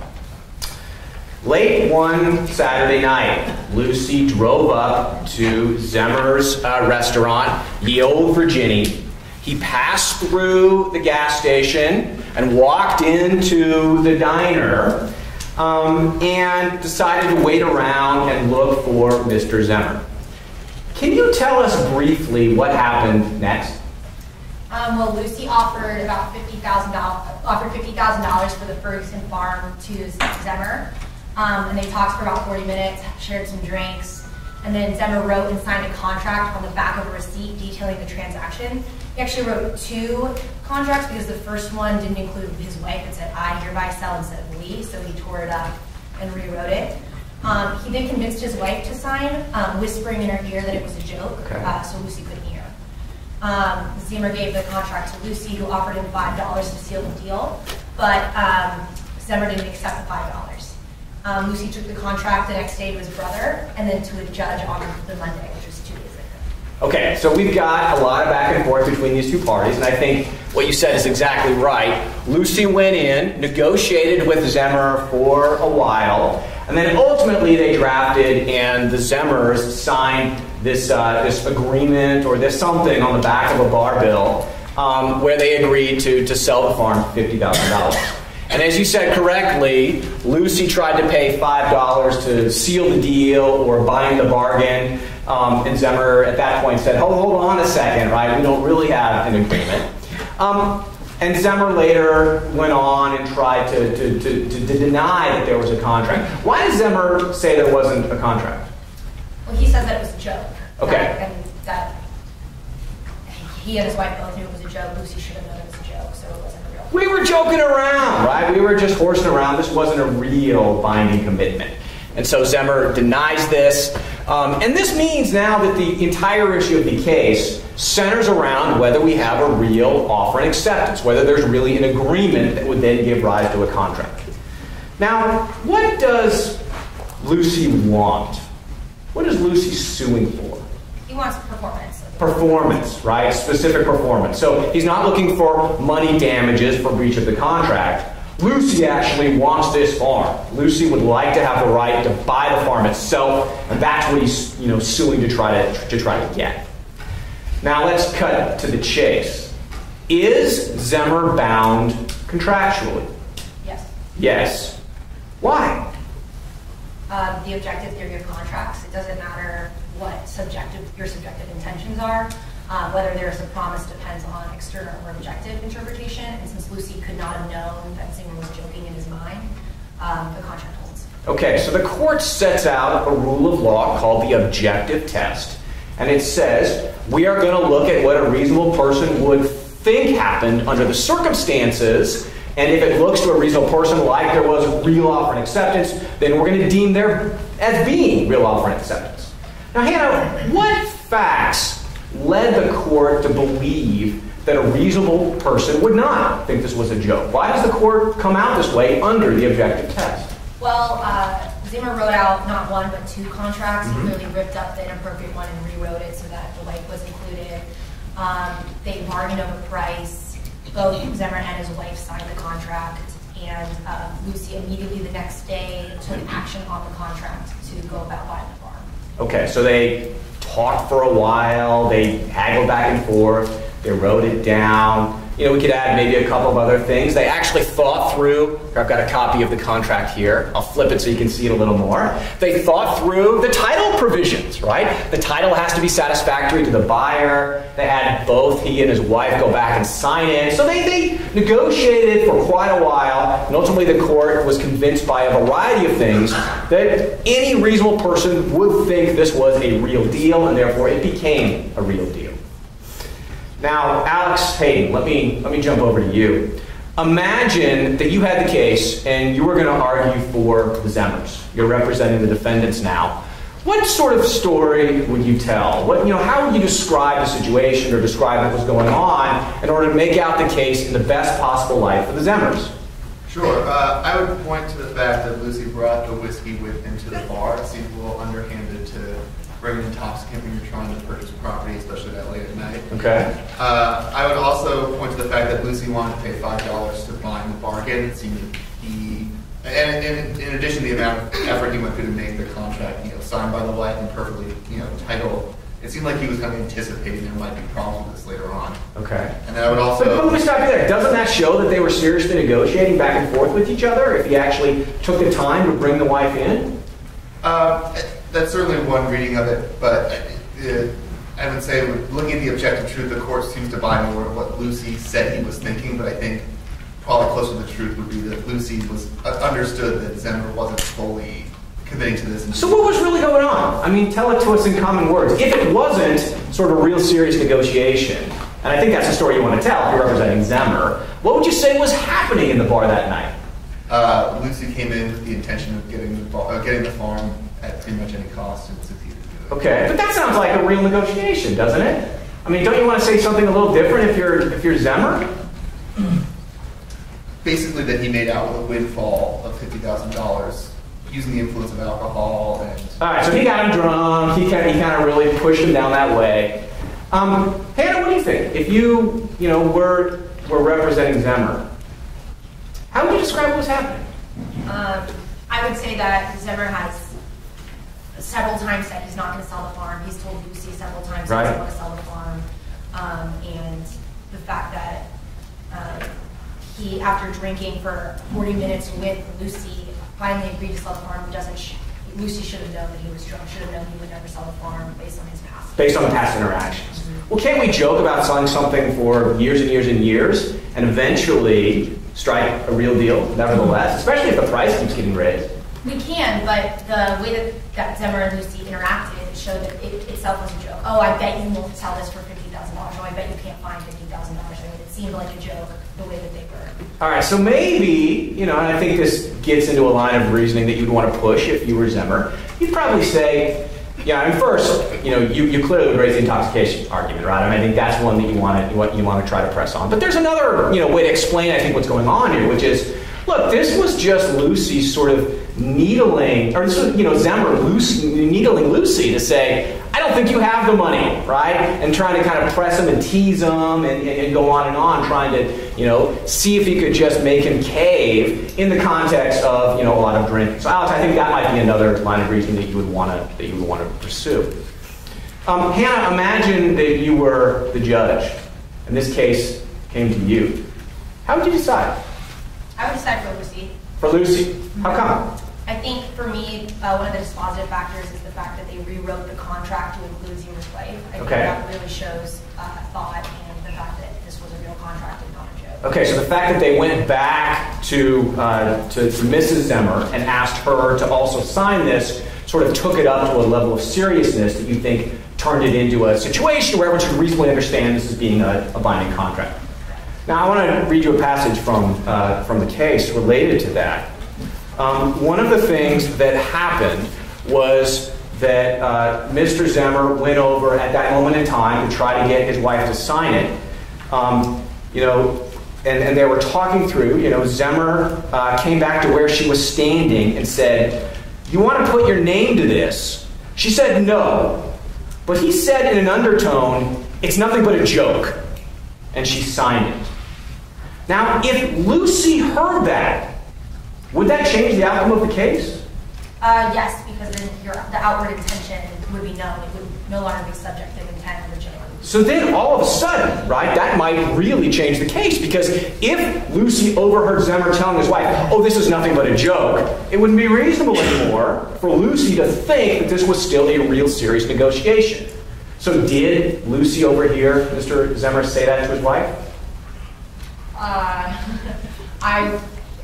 Late one Saturday night, Lucy drove up to Zehmer's uh, restaurant, the Old Virginie. He passed through the gas station and walked into the diner um, and decided to wait around and look for Mr. Zehmer. Can you tell us briefly what happened next? Um, well, Lucy offered about fifty thousand dollars, offered fifty thousand dollars for the Ferguson farm to Zehmer. Um, and they talked for about forty minutes, shared some drinks, and then Zehmer wrote and signed a contract on the back of a receipt detailing the transaction. He actually wrote two contracts because the first one didn't include his wife. It said, I hereby sell instead of we, so he tore it up and rewrote it. Um, he then convinced his wife to sign, um, whispering in her ear that it was a joke, Okay. uh, so Lucy couldn't hear. Um, Zehmer gave the contract to Lucy, who offered him five dollars to seal the deal, but um, Zehmer didn't accept the five dollars. Um, Lucy took the contract the next day to his brother, and then to a judge on the Monday, which was two days later. Okay, so we've got a lot of back and forth between these two parties, and I think what you said is exactly right. Lucy went in, negotiated with Zehmer for a while, and then ultimately they drafted and the Zehmers signed this, uh, this agreement or this something on the back of a bar bill um, where they agreed to, to sell the farm for $50,000. And as you said correctly, Lucy tried to pay $5 to seal the deal or bind the bargain. Um, and Zehmer at that point said, hold, hold on a second, right? We don't really have an agreement. Um, and Zehmer later went on and tried to, to, to, to, deny that there was a contract. Why does Zehmer say there wasn't a contract? Well, he says that it was a joke. Okay. That- And that he and his wife both knew it was a joke. Lucy should have known it was a joke, so it wasn't real. We were joking around, right? We were just horsing around. This wasn't a real binding commitment. And so Zehmer denies this. Um, and this means now that the entire issue of the case centers around whether we have a real offer and acceptance, whether there's really an agreement that would then give rise to a contract. Now, what does Lucy want? What is Lucy suing for? He wants performance. Performance, right? Specific performance. So he's not looking for money damages for breach of the contract. Lucy actually wants this farm. Lucy would like to have the right to buy the farm itself, and that's what he's you know suing to try to to try to get. Now let's cut to the chase. Is Zehmer bound contractually? Yes. Yes. Why? Um, the objective theory of contracts, it doesn't matter what subjective, your subjective intentions are. Uh, whether there's a promise depends on external or objective interpretation. And since Lucy could not have known that Singer was joking in his mind, um, the contract holds. Okay, so the court sets out a rule of law called the objective test. And it says we are going to look at what a reasonable person would think happened under the circumstances. And if it looks to a reasonable person like there was real offer and acceptance, then we're going to deem there as being real offer and acceptance. Now, Hannah, what facts led the court to believe that a reasonable person would not think this was a joke? Why does the court come out this way under the objective test? Well, uh, Zehmer wrote out not one but two contracts. Mhm. He clearly ripped up the inappropriate one and rewrote it so that the wife was included. Um, they bargained over price. Both Zehmer and his wife signed the contract, and um, Lucy immediately the next day took action on the contract to go about buying. Okay, so they talked for a while, they haggled back and forth, they wrote it down. You know, we could add maybe a couple of other things. They actually thought through, I've got a copy of the contract here. I'll flip it so you can see it a little more. They thought through the title provisions, right? The title has to be satisfactory to the buyer. They had both he and his wife go back and sign it. So they, they negotiated for quite a while, and ultimately the court was convinced by a variety of things that any reasonable person would think this was a real deal, and therefore it became a real deal. Now, Alex Hayden, let me let me jump over to you. Imagine that you had the case and you were going to argue for the Zehmers. You're representing the defendants now. What sort of story would you tell? What you know? How would you describe the situation or describe what was going on in order to make out the case in the best possible light for the Zehmers? Sure. Uh, I would point to the fact that Lucy brought the whiskey with into the bar. It seems a little underhanded to bring an intoxicant when you're trying to purchase property, especially that late at night. Okay. Uh, I would also point to the fact that Lucy wanted to pay five dollars to bind the bargain. It seemed that he, and, and in addition, the amount of effort he went through to make the contract, you know, signed by the wife and perfectly, you know, titled. It seemed like he was kind of anticipating there might be problems with this later on. Okay. And then I would So also. let me stop you there. Doesn't that show that they were seriously negotiating back and forth with each other? If he actually took the time to bring the wife in? Uh, that's certainly one reading of it, but uh, I would say, looking at the objective truth, the court seems to buy more of what Lucy said he was thinking, but I think probably closer to the truth would be that Lucy was uh, understood that Zehmer wasn't fully committing to this. So what was really going on? I mean, tell it to us in common words. If it wasn't sort of a real serious negotiation, and I think that's the story you want to tell if you're representing Zehmer, what would you say was happening in the bar that night? Uh, Lucy came in with the intention of getting the, bar, uh, getting the farm at pretty much any cost and succeeded. Okay, but that sounds like a real negotiation, doesn't it? I mean, don't you want to say something a little different if you're if you're Zehmer? Basically, that he made out with a windfall of fifty thousand dollars using the influence of alcohol and. All right, so he got him drunk. He kind of, he kind of really pushed him down that way. Um, Hannah, what do you think? If you you know were were representing Zehmer, how would you describe what was happening? Um, I would say that Zehmer has several times said he's not going to sell the farm. He's told Lucy several times he Right. doesn't want to sell the farm. Um, and the fact that uh, he, after drinking for 40 minutes with Lucy, finally agreed to sell the farm. Doesn't sh- Lucy should have known that he was drunk. Should have known he would never sell the farm based on his past. based on past interactions. Well, can't we joke about selling something for years and years and years and eventually strike a real deal, nevertheless, especially if the price keeps getting raised? We can, but the way that, that Zehmer and Lucy interacted showed that it itself was a joke. Oh, I bet you won't sell this for fifty thousand dollars. Oh, I bet you can't find fifty thousand dollars. I mean, it seemed like a joke the way that they were. All right, so maybe, you know, and I think this gets into a line of reasoning that you'd want to push if you were Zehmer. You'd probably say, yeah, I mean, first, you know, you, you clearly would raise the intoxication argument, right? I mean, I think that's one that you want to you want, you want to try to press on. But there's another, you know, way to explain, I think, what's going on here, which is, look, this was just Lucy's sort of needling, or you know, Zehmer Lucy, needling Lucy to say, I don't think you have the money, right? And trying to kind of press him and tease him and, and, and go on and on, trying to, you know, see if he could just make him cave in the context of, you know, a lot of drinking. So, Alex, I think that might be another line of reasoning that you would want to that you would want to pursue. Um, Hannah, imagine that you were the judge, and this case came to you. How would you decide? I would decide for Lucy. For Lucy, how come? I think for me, uh, one of the dispositive factors is the fact that they rewrote the contract to include Zehmer's wife. I think Okay. that really shows uh, thought and the fact that this was a real contract and not a joke. Okay, so the fact that they went back to, uh, to, to Mrs. Zehmer and asked her to also sign this sort of took it up to a level of seriousness that you think turned it into a situation where everyone should reasonably understand this as being a, a binding contract. Now, I want to read you a passage from, uh, from the case related to that. Um, one of the things that happened was that uh, Mr. Zehmer went over at that moment in time to try to get his wife to sign it. Um, you know, and, and they were talking through. You know, Zehmer uh, came back to where she was standing and said, "You want to put your name to this?" She said, "No," but he said in an undertone, "It's nothing but a joke," and she signed it. Now, if Lucy heard that, would that change the outcome of the case? Uh, yes, because then your, the outward intention would be known. It would no longer be subjective intent of the jailer. So then, all of a sudden, right, that might really change the case because if Lucy overheard Zehmer telling his wife, oh, this is nothing but a joke, it wouldn't be reasonable anymore for Lucy to think that this was still a real serious negotiation. So, did Lucy overhear Mr. Zehmer say that to his wife? Uh, <laughs> I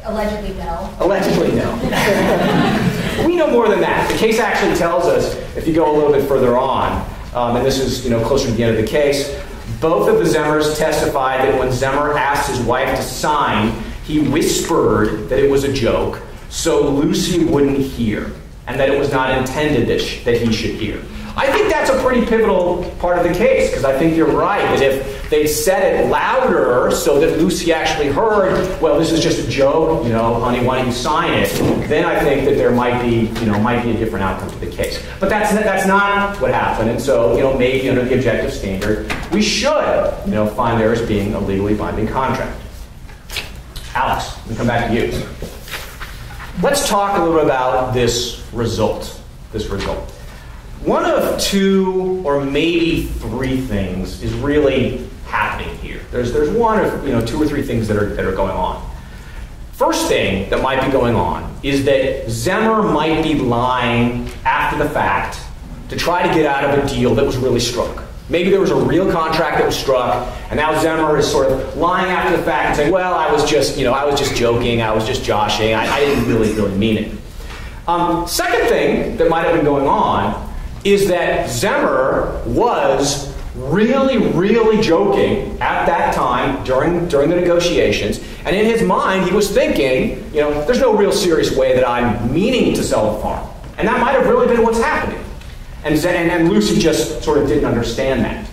allegedly know. Allegedly, no. <laughs> we know more than that. The case actually tells us, if you go a little bit further on, um, and this is you know closer to the end of the case, both of the Zehmers testified that when Zehmer asked his wife to sign, he whispered that it was a joke, so Lucy wouldn't hear, and that it was not intended that, sh- that he should hear. I think that's a pretty pivotal part of the case because I think you're right that if they'd said it louder so that Lucy actually heard, well, this is just a joke, you know, honey, why don't you sign it? Then I think that there might be, you know, might be a different outcome to the case. But that's that's not what happened, and so you know, maybe under the objective standard, we should, you know, find there as being a legally binding contract. Alex, me come back to you. Let's talk a little bit about this result. This result. One of two or maybe three things is really happening here. There's, there's one of you know two or three things that are, that are going on. First thing that might be going on is that Zehmer might be lying after the fact to try to get out of a deal that was really struck. Maybe there was a real contract that was struck, and now Zehmer is sort of lying after the fact and saying, "Well, I was just, you know, I was just joking. I was just joshing. I, I didn't really, really mean it." Um, second thing that might have been going on is that Zehmer was really, really joking at that time during, during the negotiations. And in his mind, he was thinking, you know, there's no real serious way that I'm meaning to sell the farm. And that might have really been what's happening. And, and, and Lucy just sort of didn't understand that.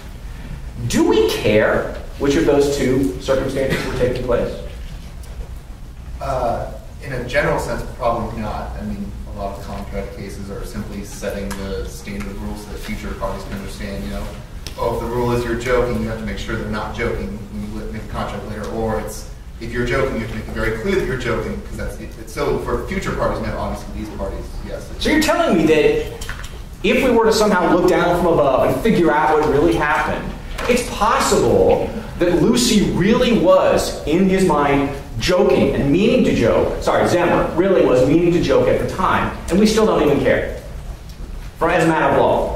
Do we care which of those two circumstances were taking place? Uh, in a general sense, probably not. I mean, a lot of contract cases are simply setting the standard rules that future parties can understand, you know, oh, if the rule is you're joking, you have to make sure they're not joking when you make a contract later, or it's if you're joking, you have to make it very clear that you're joking because that's it. So for future parties, now obviously these parties, yes. So you're telling me that if we were to somehow look down from above and figure out what really happened, it's possible that Lucy really was, in his mind, joking and meaning to joke. Sorry, Zehmer really was meaning to joke at the time, and we still don't even care. For as a matter of law.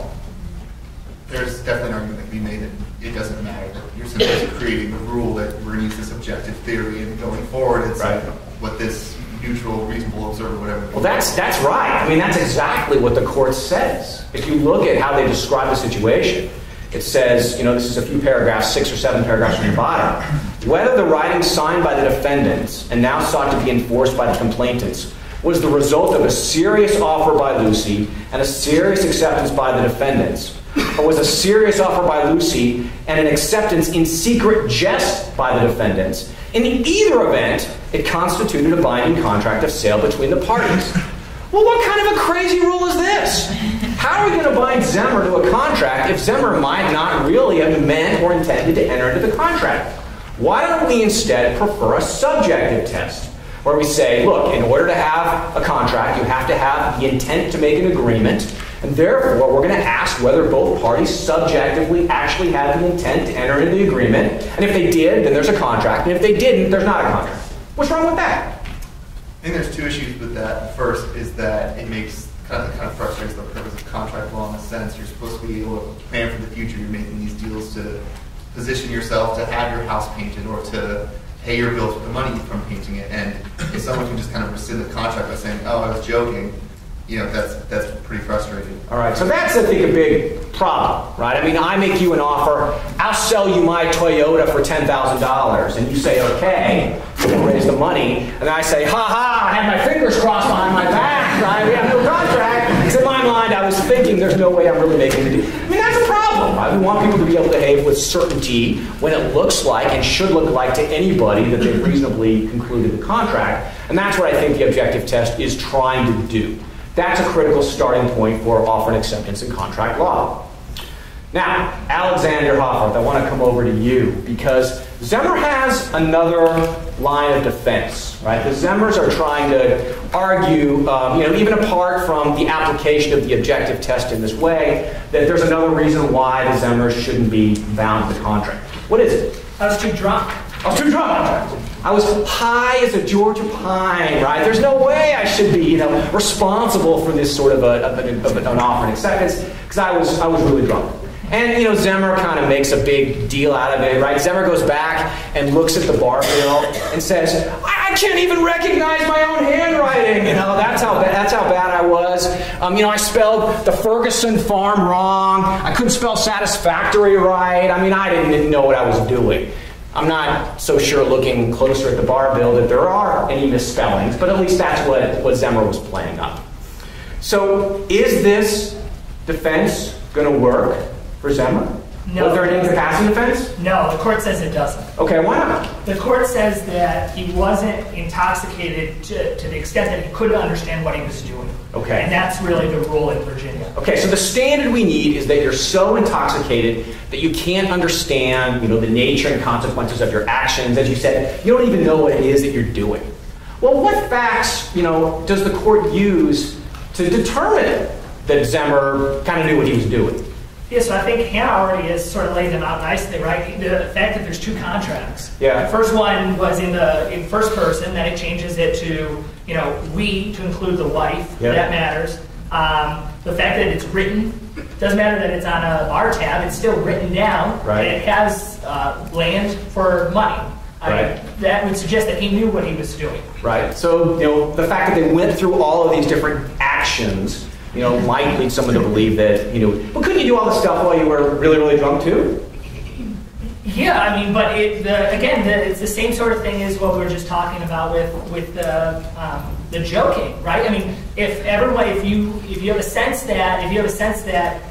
There's definitely an argument that can be made that it doesn't matter. That you're simply creating a rule that we're going to use this objective theory, and going forward, it's right. what this neutral, reasonable observer, whatever. Well, that's that's right. I mean, that's exactly what the court says. If you look at how they describe the situation, it says, you know, this is a few paragraphs, six or seven paragraphs from the bottom. Whether the writing signed by the defendants and now sought to be enforced by the complainants was the result of a serious offer by Lucy and a serious acceptance by the defendants, or was a serious offer by Lucy and an acceptance in secret jest by the defendants, in either event, it constituted a binding contract of sale between the parties. Well, what kind of a crazy rule is this? How are we going to bind Zehmer to a contract if Zehmer might not really have meant or intended to enter into the contract? Why don't we instead prefer a subjective test? Where we say, look, in order to have a contract, you have to have the intent to make an agreement, and therefore we're going to ask whether both parties subjectively actually had the intent to enter into the agreement. And if they did, then there's a contract, and if they didn't, there's not a contract. What's wrong with that? I think there's two issues with that. First is that it makes kind of, kind of frustrates the purpose of contract law in a sense. You're supposed to be able to plan for the future. You're making these deals to position yourself to have your house painted or to pay your bills with the money from painting it. And if someone can just kind of rescind the contract by saying, "Oh, I was joking," you know, that's that's pretty frustrating. All right, so that's I think a big problem, right? I mean, I make you an offer, I'll sell you my Toyota for ten thousand dollars, and you say okay, we'll raise the money, and I say, ha ha, I had my fingers crossed behind my back, right? We have no contract. Because in my mind, I was thinking, there's no way I'm really making the deal. I mean, that's a problem, right? We want people to be able to behave with certainty when it looks like and should look like to anybody that they've reasonably concluded the contract, and that's what I think the objective test is trying to do. That's a critical starting point for offer and acceptance in contract law. Now, Alexander Hoffarth, I want to come over to you because Zehmer has another line of defense, right? The Zehmers are trying to argue, um, you know, even apart from the application of the objective test in this way, that there's another reason why the Zehmers shouldn't be bound to the contract. What is it? I was too drunk. I was too drunk. I was high as a Georgia pine, right? There's no way I should be, you know, responsible for this sort of, a, of, an, of an offer and acceptance because I was, I was really drunk. And, you know, Zehmer kind of makes a big deal out of it, right? Zehmer goes back and looks at the bar bill and says, I, I can't even recognize my own handwriting. You know, that's how, that's how bad I was. Um, you know, I spelled the Ferguson farm wrong. I couldn't spell satisfactory right. I mean, I didn't know what I was doing. I'm not so sure looking closer at the bar bill that there are any misspellings, but at least that's what, what Zehmer was playing up. So, is this defense going to work for Zehmer? No. Was there an incapacity defense? No, the court says it doesn't. Okay, why not? The court says that he wasn't intoxicated to, to the extent that he couldn't understand what he was doing. Okay. And that's really the rule in Virginia. Okay, so the standard we need is that you're so intoxicated that you can't understand, you know, the nature and consequences of your actions. As you said, you don't even know what it is that you're doing. Well, what facts, you know, does the court use to determine that Zehmer kind of knew what he was doing? Yeah, so I think Hannah already has sort of laid them out nicely, right? The fact that there's two contracts. Yeah. The first one was in the in first person, then it changes it to you know we to include the wife. Yeah. That matters. Um, the fact that it's written doesn't matter that it's on a bar tab. It's still written down. Right. And it has uh, land for money. I- Right. that would suggest that he knew what he was doing. Right. So, you know, the fact that they went through all of these different actions, you know, might lead someone to believe that, you know, but couldn't you do all this stuff while you were really, really drunk too? Yeah, I mean, but it, the, again, the, it's the same sort of thing as what we were just talking about with with the um, the joking, right? I mean, if everyone, if you if you have a sense that if you have a sense that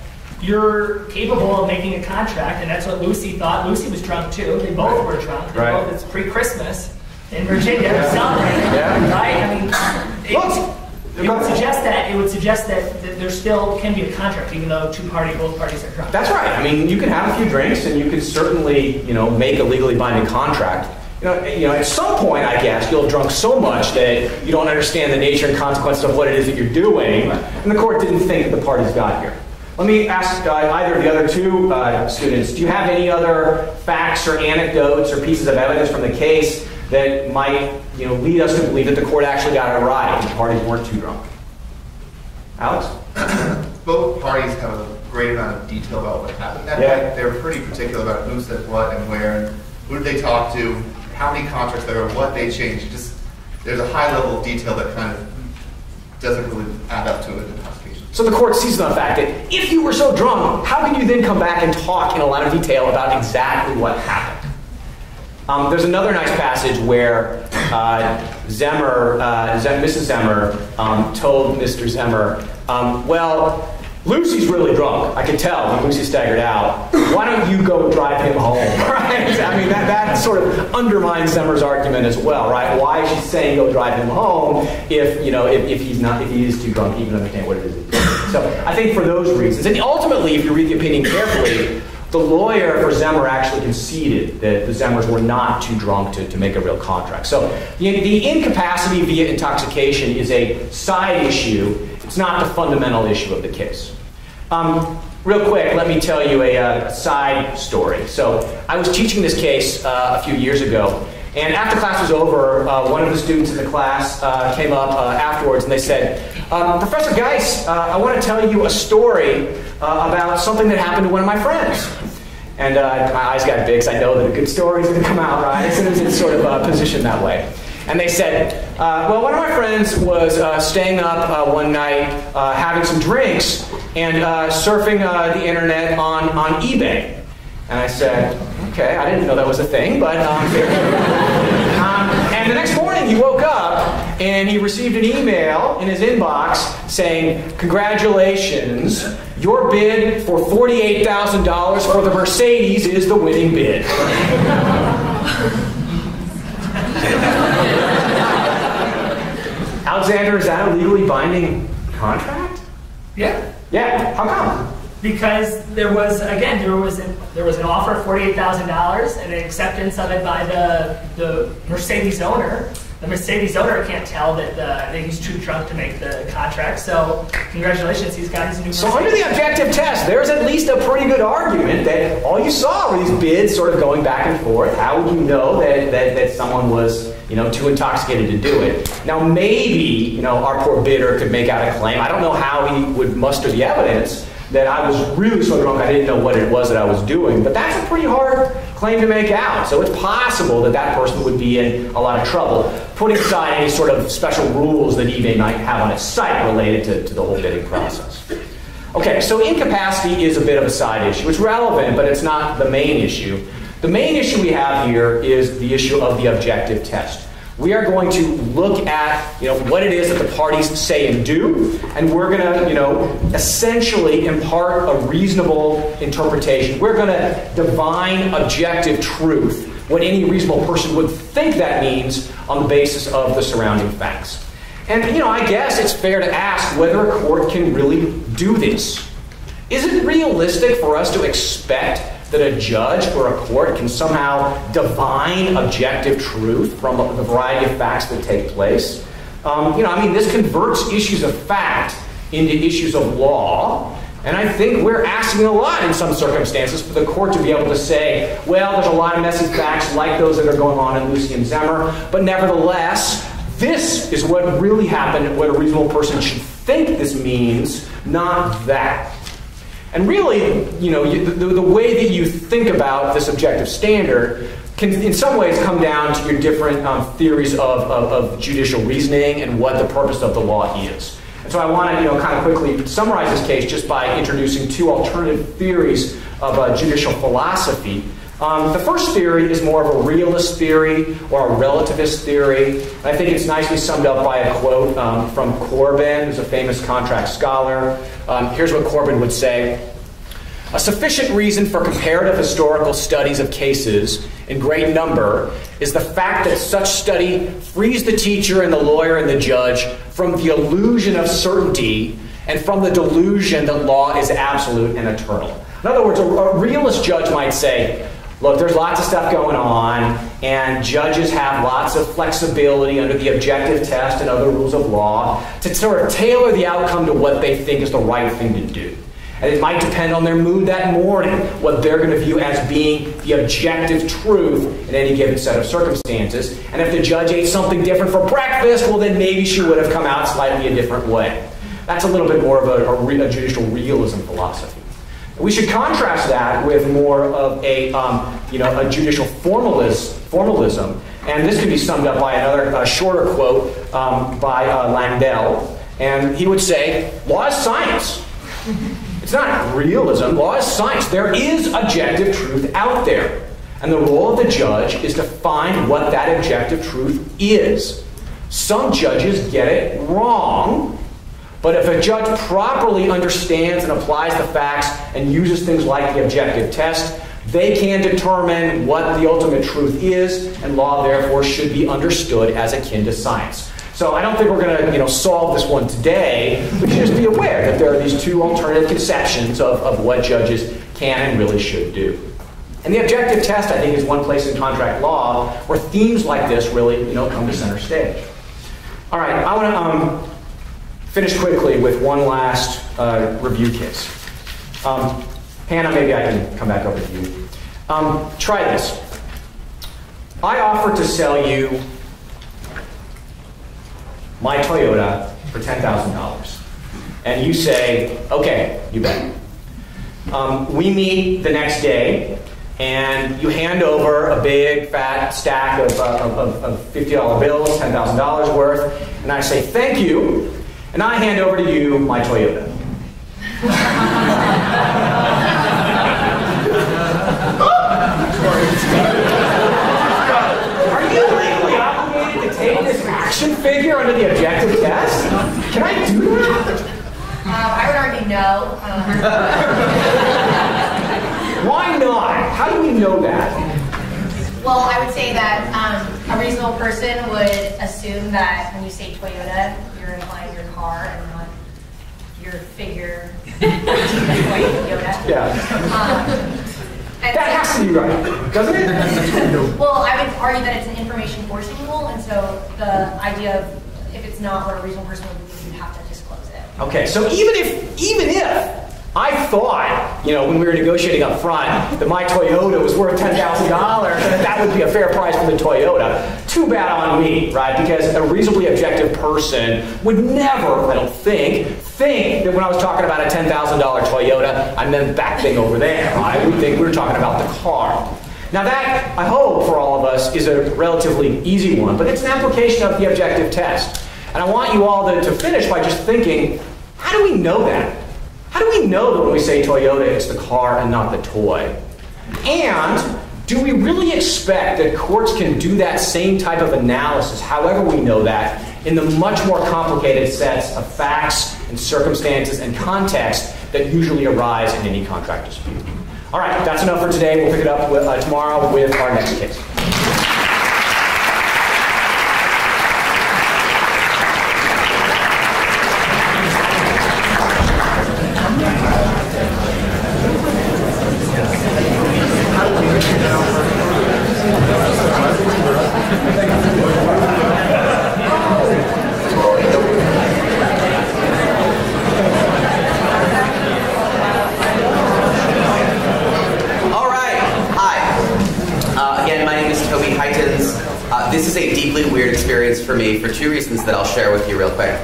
you're capable of making a contract, and that's what Lucy thought. Lucy was drunk too. They both were drunk. They Right. Both, it's pre-Christmas in Virginia. Yeah. Celebrating, Yeah. right? I mean, it, Look, it would suggest that it would suggest that, that there still can be a contract, even though two party both parties are drunk. That's right. I mean, you can have a few drinks and you can certainly, you know, make a legally binding contract. You know, you know, at some point, I guess, you'll have drunk so much that you don't understand the nature and consequence of what it is that you're doing, and the court didn't think that the parties got here. Let me ask uh, either of the other two uh, students, do you have any other facts or anecdotes or pieces of evidence from the case that might, you know, lead us to believe that the court actually got it right and the parties weren't too drunk? Alex? <coughs> Both parties have a great amount of detail about what happened that Yeah. night. They're pretty particular about who said what and where, and who did they talk to, how many contracts there were, what they changed. Just there's a high level of detail that kind of doesn't really add up to intoxication. So the court sees on the fact that if you were so drunk, how can you then come back and talk in a lot of detail about exactly what happened? Um, there's another nice passage where uh, Zehmer, uh, Mrs. Zehmer, um, told Mr. Zehmer, um, "Well, Lucy's really drunk. I can tell when Lucy staggered out. Why don't you go drive him home?" <laughs> right? I mean, that, that sort of undermines Zehmer's argument as well, right? Why is she saying go drive him home if you know if, if he's not if he is too drunk, he can understand what it is. So I think for those reasons, and ultimately, if you read the opinion carefully. The lawyer for Zehmer actually conceded that the Zehmers were not too drunk to, to make a real contract. So the, the incapacity via intoxication is a side issue. It's not the fundamental issue of the case. Um, real quick, let me tell you a, uh side story. So I was teaching this case uh, a few years ago, and after class was over, uh, one of the students in the class uh, came up uh, afterwards and they said, um, Professor Geis, uh, I want to tell you a story uh, about something that happened to one of my friends. And uh, my eyes got big because I know that a good story is going to come out, right? As it's sort of positioned that way. And they said, well, one of my friends was staying up one night, having some drinks, and surfing the internet on, on eBay. And I said, okay, I didn't know that was a thing, but. Um, <laughs> um, and the next morning he woke up and he received an email in his inbox saying, Congratulations, your bid for $48,000 for the Mercedes is the winning bid. <laughs> Alexander, is that a legally binding contract? Yeah. Yeah, how come? Because there was again there was an, there was an offer of forty eight thousand dollars and an acceptance of it by the the Mercedes owner. The Mercedes owner can't tell that, the, that he's too drunk to make the contract. So congratulations, he's got his new. So under the objective test, there's at least a pretty good argument that all you saw were these bids sort of going back and forth. How would you know that, that, that someone was, you know, too intoxicated to do it? Now maybe, you know, our poor bidder could make out a claim. I don't know how he would muster the evidence that I was really so drunk I didn't know what it was that I was doing. But that's a pretty hard claim to make out. So it's possible that that person would be in a lot of trouble, putting aside any sort of special rules that eBay might have on its site related to, to the whole bidding process. Okay, so incapacity is a bit of a side issue. It's relevant, but it's not the main issue. The main issue we have here is the issue of the objective test. We are going to look at, you know, what it is that the parties say and do, and we're going to, you know, essentially impart a reasonable interpretation. We're going to divine objective truth, what any reasonable person would think that means on the basis of the surrounding facts. And, you know, I guess it's fair to ask whether a court can really do this. Is it realistic for us to expect that a judge or a court can somehow divine objective truth from the variety of facts that take place? Um, you know, I mean, this converts issues of fact into issues of law. And I think we're asking a lot in some circumstances for the court to be able to say, well, there's a lot of messy facts like those that are going on in Lucy and Zehmer, but nevertheless, this is what really happened, and what a reasonable person should think this means, not that. And really, you know, you, the, the way that you think about this objective standard can, in some ways, come down to your different um, theories of, of, of judicial reasoning and what the purpose of the law is. And so I want to, you know, kind of quickly summarize this case just by introducing two alternative theories of uh, judicial philosophy. Um, the first theory is more of a realist theory or a relativist theory. I think it's nicely summed up by a quote um, from Corbin, who's a famous contract scholar. Um, here's what Corbin would say A sufficient reason for comparative historical studies of cases in great number is the fact that such study frees the teacher and the lawyer and the judge from the illusion of certainty and from the delusion that law is absolute and eternal. In other words, a, a realist judge might say, Look, there's lots of stuff going on, and judges have lots of flexibility under the objective test and other rules of law to sort of tailor the outcome to what they think is the right thing to do. And it might depend on their mood that morning, what they're going to view as being the objective truth in any given set of circumstances. And if the judge ate something different for breakfast, well, then maybe she would have come out slightly a different way. That's a little bit more of a, a, a judicial realism philosophy. We should contrast that with more of a, um, you know, a judicial formalist, formalism. And this can be summed up by another shorter quote um, by uh, Langdell. And he would say, law is science. It's not realism. Law is science. There is objective truth out there. And the role of the judge is to find what that objective truth is. Some judges get it wrong, but if a judge properly understands and applies the facts and uses things like the objective test, they can determine what the ultimate truth is, and law therefore should be understood as akin to science. So I don't think we're going to you know, solve this one today. Should just be aware that there are these two alternative conceptions of, of what judges can and really should do. And the objective test, I think, is one place in contract law where themes like this really you know, come to center stage. All right, I want to um, finish quickly with one last uh, review case. Um, Hannah, maybe I can come back over to you. Um, try this. I offer to sell you my Toyota for $10,000. And you say, okay, you bet. Um, we meet the next day, and you hand over a big fat stack of, uh, of, of $50 bills, $10,000 worth, and I say, thank you, and I hand over to you my Toyota. Are you legally obligated to take this action figure under the objective test? Can I do that? Um, I would argue no. Um, Why not? How do we know that? well, I would say that um, a reasonable person would assume that when you say Toyota, you're implying your car and not your figure. <laughs> Yeah. Um, and That has to be right, doesn't it? <laughs> Well, I would argue that it's an information forcing rule, and so the idea of if it's not what a reasonable person would believe, you'd have to disclose it. Okay, so even if even if I thought, you know, when we were negotiating up front, that my Toyota was worth ten thousand dollars, and that that would be a fair price for the Toyota. Too bad on me, right? Because a reasonably objective person would never, I don't think, think that when I was talking about a ten thousand dollar Toyota, I meant that thing over there. I would think we were talking about the car. Now that, I hope for all of us, is a relatively easy one, but it's an application of the objective test. And I want you all to, to finish by just thinking, how do we know that? How do we know that when we say Toyota, it's the car and not the toy? And do we really expect that courts can do that same type of analysis, however we know that, in the much more complicated sets of facts and circumstances and context that usually arise in any contract dispute? All right, that's enough for today. We'll pick it up with, uh, tomorrow with our next case. All right. Hi. Uh, again, my name is Toby Heytens. Uh, this is a deeply weird experience for me for two reasons that I'll share with you real quick.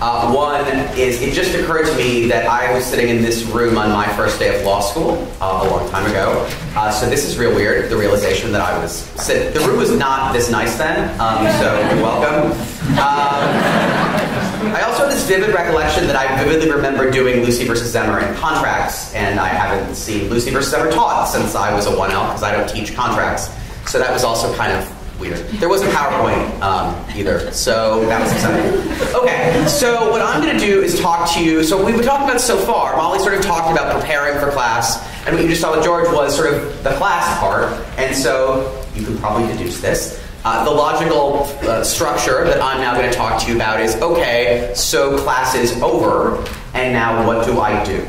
Uh, one is it just occurred to me that I was sitting in this room on my first day of law school uh, a long time ago. Uh, so this is real weird. The realization that I was sit- the room was not this nice then. Um, so you're welcome. Um, I also have this vivid recollection that I vividly remember doing Lucy versus Zehmer in contracts, and I haven't seen Lucy versus Zehmer taught since I was a 1L because I don't teach contracts. So that was also kind of weird. There wasn't PowerPoint um, either, so that was exciting. Okay, so what I'm going to do is talk to you. So we've been talking about so far. Molly sort of talked about preparing for class, and what you just saw with George was sort of the class part. And so you can probably deduce this. Uh, the logical uh, structure that I'm now going to talk to you about is okay, so class is over, and now what do I do?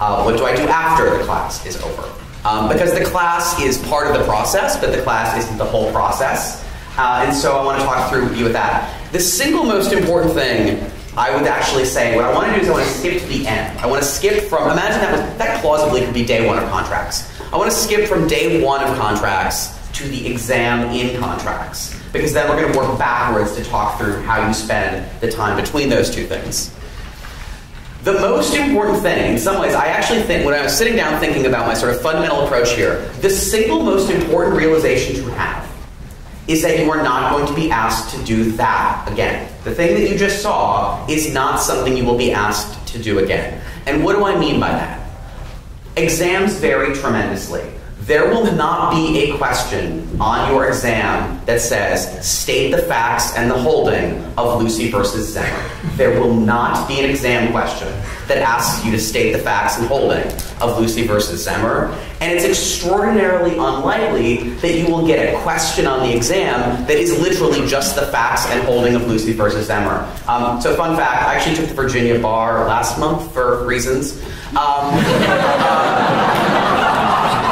Uh, what do I do after the class is over? Um, because the class is part of the process, but the class isn't the whole process. Uh, and so I want to talk through with you with that. The single most important thing I would actually say, what I want to do is I want to skip to the end. I want to skip from, imagine that, was, that plausibly could be day one of contracts. I want to skip from day one of contracts to the exam in contracts. Because then we're going to work backwards to talk through how you spend the time between those two things. The most important thing, in some ways, I actually think when I was sitting down thinking about my sort of fundamental approach here, the single most important realization to have is that you are not going to be asked to do that again. The thing that you just saw is not something you will be asked to do again. And what do I mean by that? Exams vary tremendously. There will not be a question on your exam that says, state the facts and the holding of Lucy versus Zehmer. There will not be an exam question that asks you to state the facts and holding of Lucy versus Zehmer. And it's extraordinarily unlikely that you will get a question on the exam that is literally just the facts and holding of Lucy versus Zehmer. Um, so, fun fact I actually took the Virginia bar last month for reasons. Um, <laughs> uh,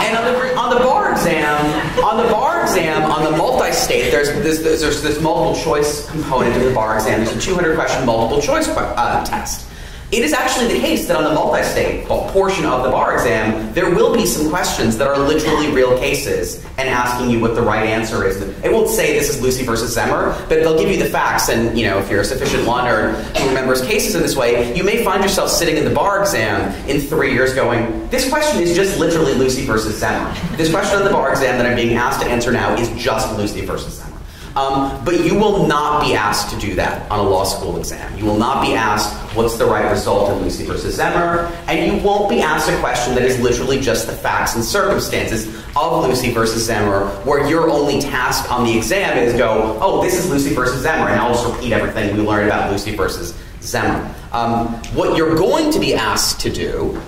and on the, on the bar exam, on the bar exam, on the multi-state, there's this, there's, this multiple choice component of the bar exam. There's a 200 question multiple choice uh, test. It is actually the case that on the multi-state portion of the bar exam, there will be some questions that are literally real cases and asking you what the right answer is. It won't say this is Lucy versus Zehmer, but they'll give you the facts. And you know, if you're a sufficient learner who remembers cases in this way, you may find yourself sitting in the bar exam in three years going, "This question is just literally Lucy versus Zehmer. This question on the bar exam that I'm being asked to answer now is just Lucy versus Zehmer." Um, but you will not be asked to do that on a law school exam. You will not be asked what's the right result in Lucy versus Zehmer, and you won't be asked a question that is literally just the facts and circumstances of Lucy versus Zehmer, where your only task on the exam is go, oh, this is Lucy versus Zehmer, and I'll just repeat everything we learned about Lucy versus Zehmer. Um, what you're going to be asked to do,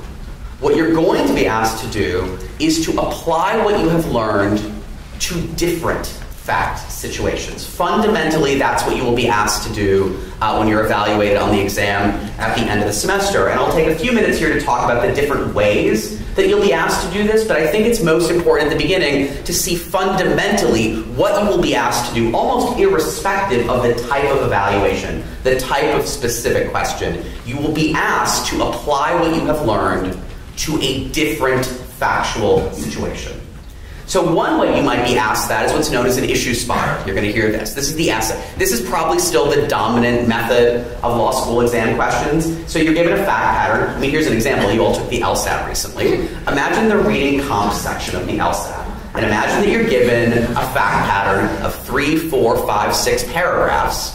what you're going to be asked to do, is to apply what you have learned to different fact situations. Fundamentally, that's what you will be asked to do uh, when you're evaluated on the exam at the end of the semester. And I'll take a few minutes here to talk about the different ways that you'll be asked to do this, but I think it's most important at the beginning to see fundamentally what you will be asked to do, almost irrespective of the type of evaluation, the type of specific question. You will be asked to apply what you have learned to a different factual situation. So one way you might be asked that is what's known as an issue spotter. You're going to hear this. This is the essay. This is probably still the dominant method of law school exam questions. So you're given a fact pattern. I mean, here's an example. You all took the LSAT recently. Imagine the reading comp section of the LSAT. And imagine that you're given a fact pattern of three, four, five, six paragraphs.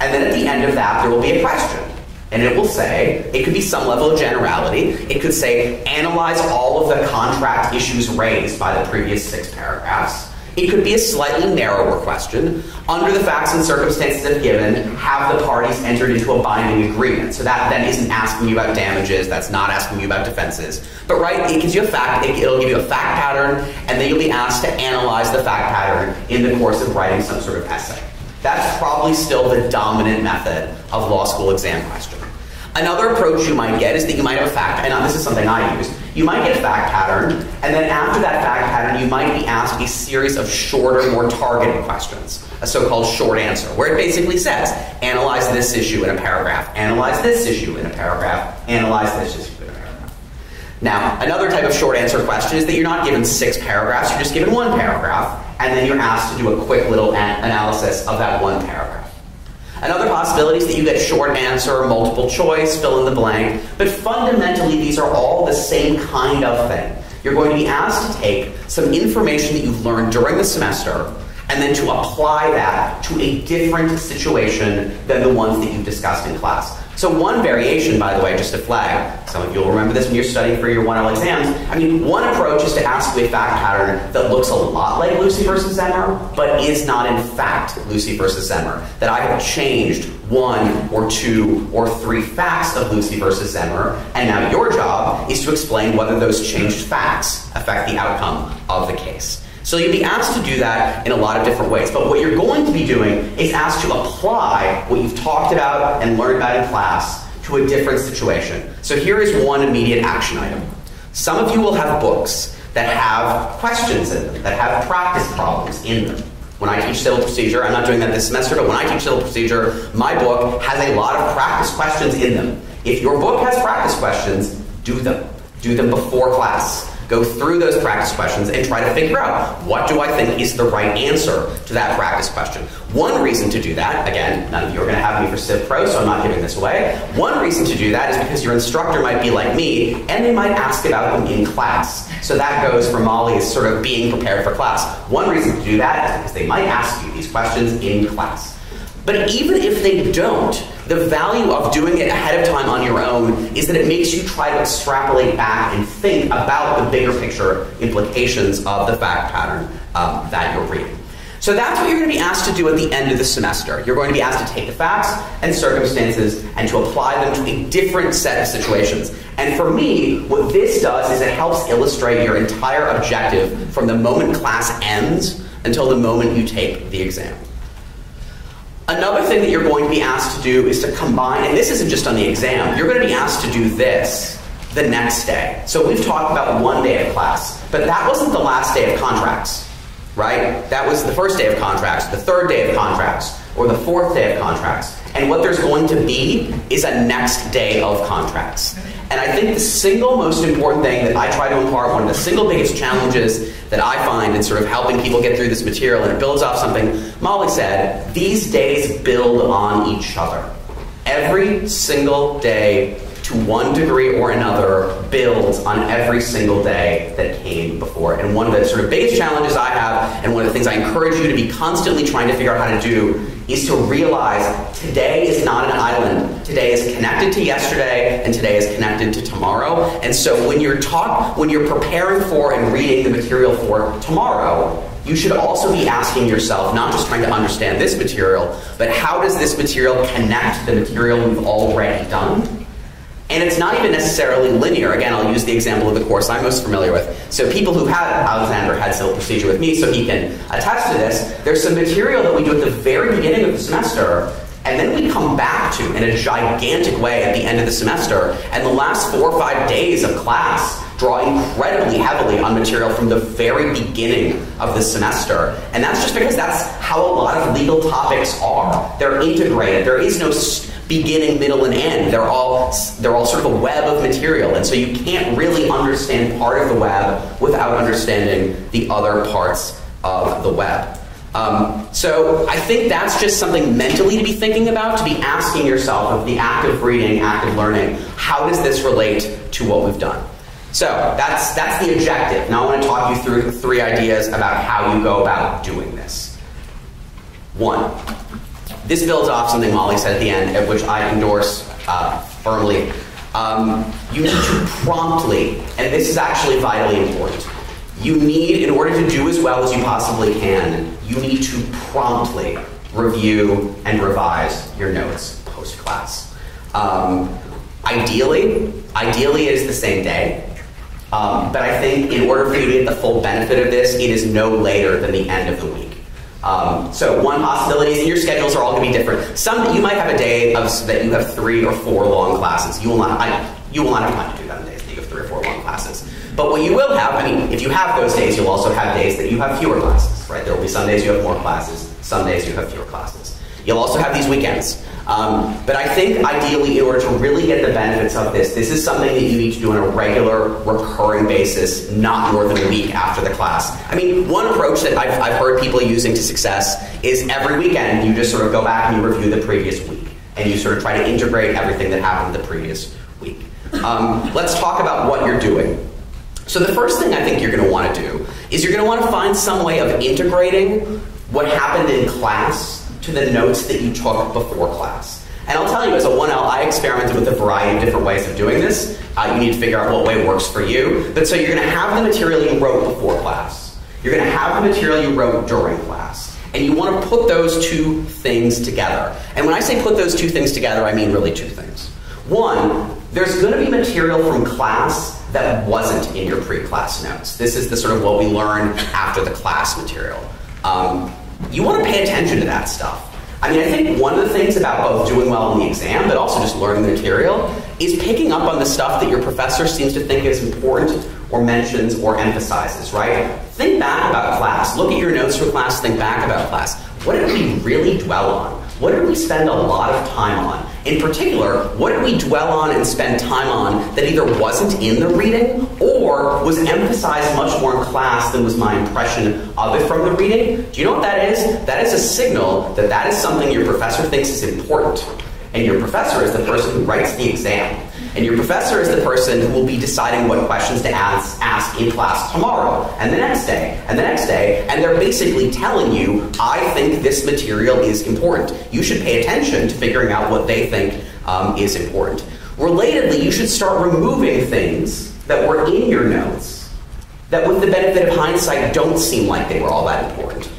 And then at the end of that, there will be a question. And it will say, it could be some level of generality. It could say, analyze all of the contract issues raised by the previous six paragraphs. It could be a slightly narrower question. Under the facts and circumstances if given, have the parties entered into a binding agreement? So that then isn't asking you about damages, that's not asking you about defenses. But right, it gives you a fact, it, it'll give you a fact pattern, and then you'll be asked to analyze the fact pattern in the course of writing some sort of essay. That's probably still the dominant method of law school exam question. Another approach you might get is that you might have a fact, and this is something I use. You might get a fact pattern, and then after that fact pattern, you might be asked a series of shorter, more targeted questions, a so-called short answer, where it basically says, analyze this issue in a paragraph, analyze this issue in a paragraph, analyze this issue in a paragraph. Now, another type of short answer question is that you're not given six paragraphs, you're just given one paragraph, and then you're asked to do a quick little an- analysis of that one paragraph. Another possibility is that you get short answer, multiple choice, fill in the blank, but fundamentally these are all the same kind of thing. You're going to be asked to take some information that you've learned during the semester and then to apply that to a different situation than the ones that you've discussed in class. So one variation, by the way, just to flag, some of you will remember this when you're studying for your 1L exams. I mean, one approach is to ask a fact pattern that looks a lot like Lucy versus Zehmer, but is not in fact Lucy versus Zehmer. That I have changed one or two or three facts of Lucy versus Zehmer, and now your job is to explain whether those changed facts affect the outcome of the case. So you'll be asked to do that in a lot of different ways. But what you're going to be doing is asked to apply what you've talked about and learned about in class to a different situation. So here is one immediate action item. Some of you will have books that have questions in them, that have practice problems in them. When I teach civil procedure, I'm not doing that this semester, but when I teach civil procedure, my book has a lot of practice questions in them. If your book has practice questions, do them. Do them before class. Go through those practice questions and try to figure out what do I think is the right answer to that practice question. One reason to do that, again, none of you are going to have me for Civ Pro, so I'm not giving this away. One reason to do that is because your instructor might be like me, and they might ask about them in class. So that goes for Molly's sort of being prepared for class. One reason to do that is because they might ask you these questions in class. But even if they don't, the value of doing it ahead of time on your own is that it makes you try to extrapolate back and think about the bigger picture implications of the fact pattern um, that you're reading. So that's what you're going to be asked to do at the end of the semester. You're going to be asked to take the facts and circumstances and to apply them to a different set of situations. And for me, what this does is it helps illustrate your entire objective from the moment class ends until the moment you take the exam. Another thing that you're going to be asked to do is to combine, and this isn't just on the exam, you're going to be asked to do this the next day. So we've talked about one day of class, but that wasn't the last day of contracts, right? That was the first day of contracts, the third day of contracts, or the fourth day of contracts. And what there's going to be is a next day of contracts. And I think the single most important thing that I try to impart, one of the single biggest challenges that I find in sort of helping people get through this material, and it builds off something Molly said, these days build on each other. Every single day, to one degree or another, builds on every single day that came before. And one of the sort of biggest challenges I have, and one of the things I encourage you to be constantly trying to figure out how to do, is to realize today is not an island. Today is connected to yesterday, and today is connected to tomorrow. And so when you're taught, when you're preparing for and reading the material for tomorrow, you should also be asking yourself, not just trying to understand this material, but how does this material connect the material we've already done? And it's not even necessarily linear. Again, I'll use the example of the course I'm most familiar with. So people who had Alexander had civil procedure with me, so he can attest to this. There's some material that we do at the very beginning of the semester, and then we come back to in a gigantic way at the end of the semester. And the last four or five days of class draw incredibly heavily on material from the very beginning of the semester. And that's just because that's how a lot of legal topics are. They're integrated. There is no beginning, middle, and end. They're all they're all sort of a web of material, and so you can't really understand part of the web without understanding the other parts of the web. Um, so I think that's just something mentally to be thinking about, to be asking yourself of the act of reading, active learning, how does this relate to what we've done? So that's that's the objective. Now I want to talk you through three ideas about how you go about doing this. One, this builds off something Molly said at the end, at which I endorse uh, firmly. Um, you need to promptly, and this is actually vitally important, you need, in order to do as well as you possibly can, you need to promptly review and revise your notes post class. Um, ideally, ideally it is the same day. Um, but I think in order for you to get the full benefit of this, it is no later than the end of the week. Um, so one possibility is your schedules are all going to be different. Some you might have a day of, that you have three or four long classes. You will not. I, you will not have time to do that on days that you have three or four long classes. But what you will have, I mean, if you have those days, you'll also have days that you have fewer classes. Right? There will be some days you have more classes. Some days you have fewer classes. You'll also have these weekends. Um, but I think ideally, in order to really get the benefits of this, this is something that you need to do on a regular, recurring basis, not more than a week after the class. I mean, one approach that I've, I've heard people using to success is every weekend you just sort of go back and you review the previous week, and you sort of try to integrate everything that happened the previous week. Um, let's talk about what you're doing. So the first thing I think you're going to want to do is you're going to want to find some way of integrating what happened in class to the notes that you took before class. And I'll tell you, as a 1L, I experimented with a variety of different ways of doing this. Uh, you need to figure out what way works for you. But so you're going to have the material you wrote before class. You're going to have the material you wrote during class. And you want to put those two things together. And when I say put those two things together, I mean really two things. One, there's going to be material from class that wasn't in your pre-class notes. This is the sort of what we learn after the class material. Um, you want to pay attention to that stuff. I mean, I think one of the things about both doing well in the exam, but also just learning the material, is picking up on the stuff that your professor seems to think is important or mentions or emphasizes, right? Think back about class. Look at your notes for class, think back about class. What did we really dwell on? What did we spend a lot of time on? In particular, what did we dwell on and spend time on that either wasn't in the reading or was emphasized much more in class than was my impression of it from the reading? Do you know what that is? That is a signal that that is something your professor thinks is important. And your professor is the person who writes the exam. And your professor is the person who will be deciding what questions to ask, ask in class tomorrow, and the next day, and the next day. And they're basically telling you, I think this material is important. You should pay attention to figuring out what they think um, is important. Relatedly, you should start removing things that were in your notes that, with the benefit of hindsight, don't seem like they were all that important.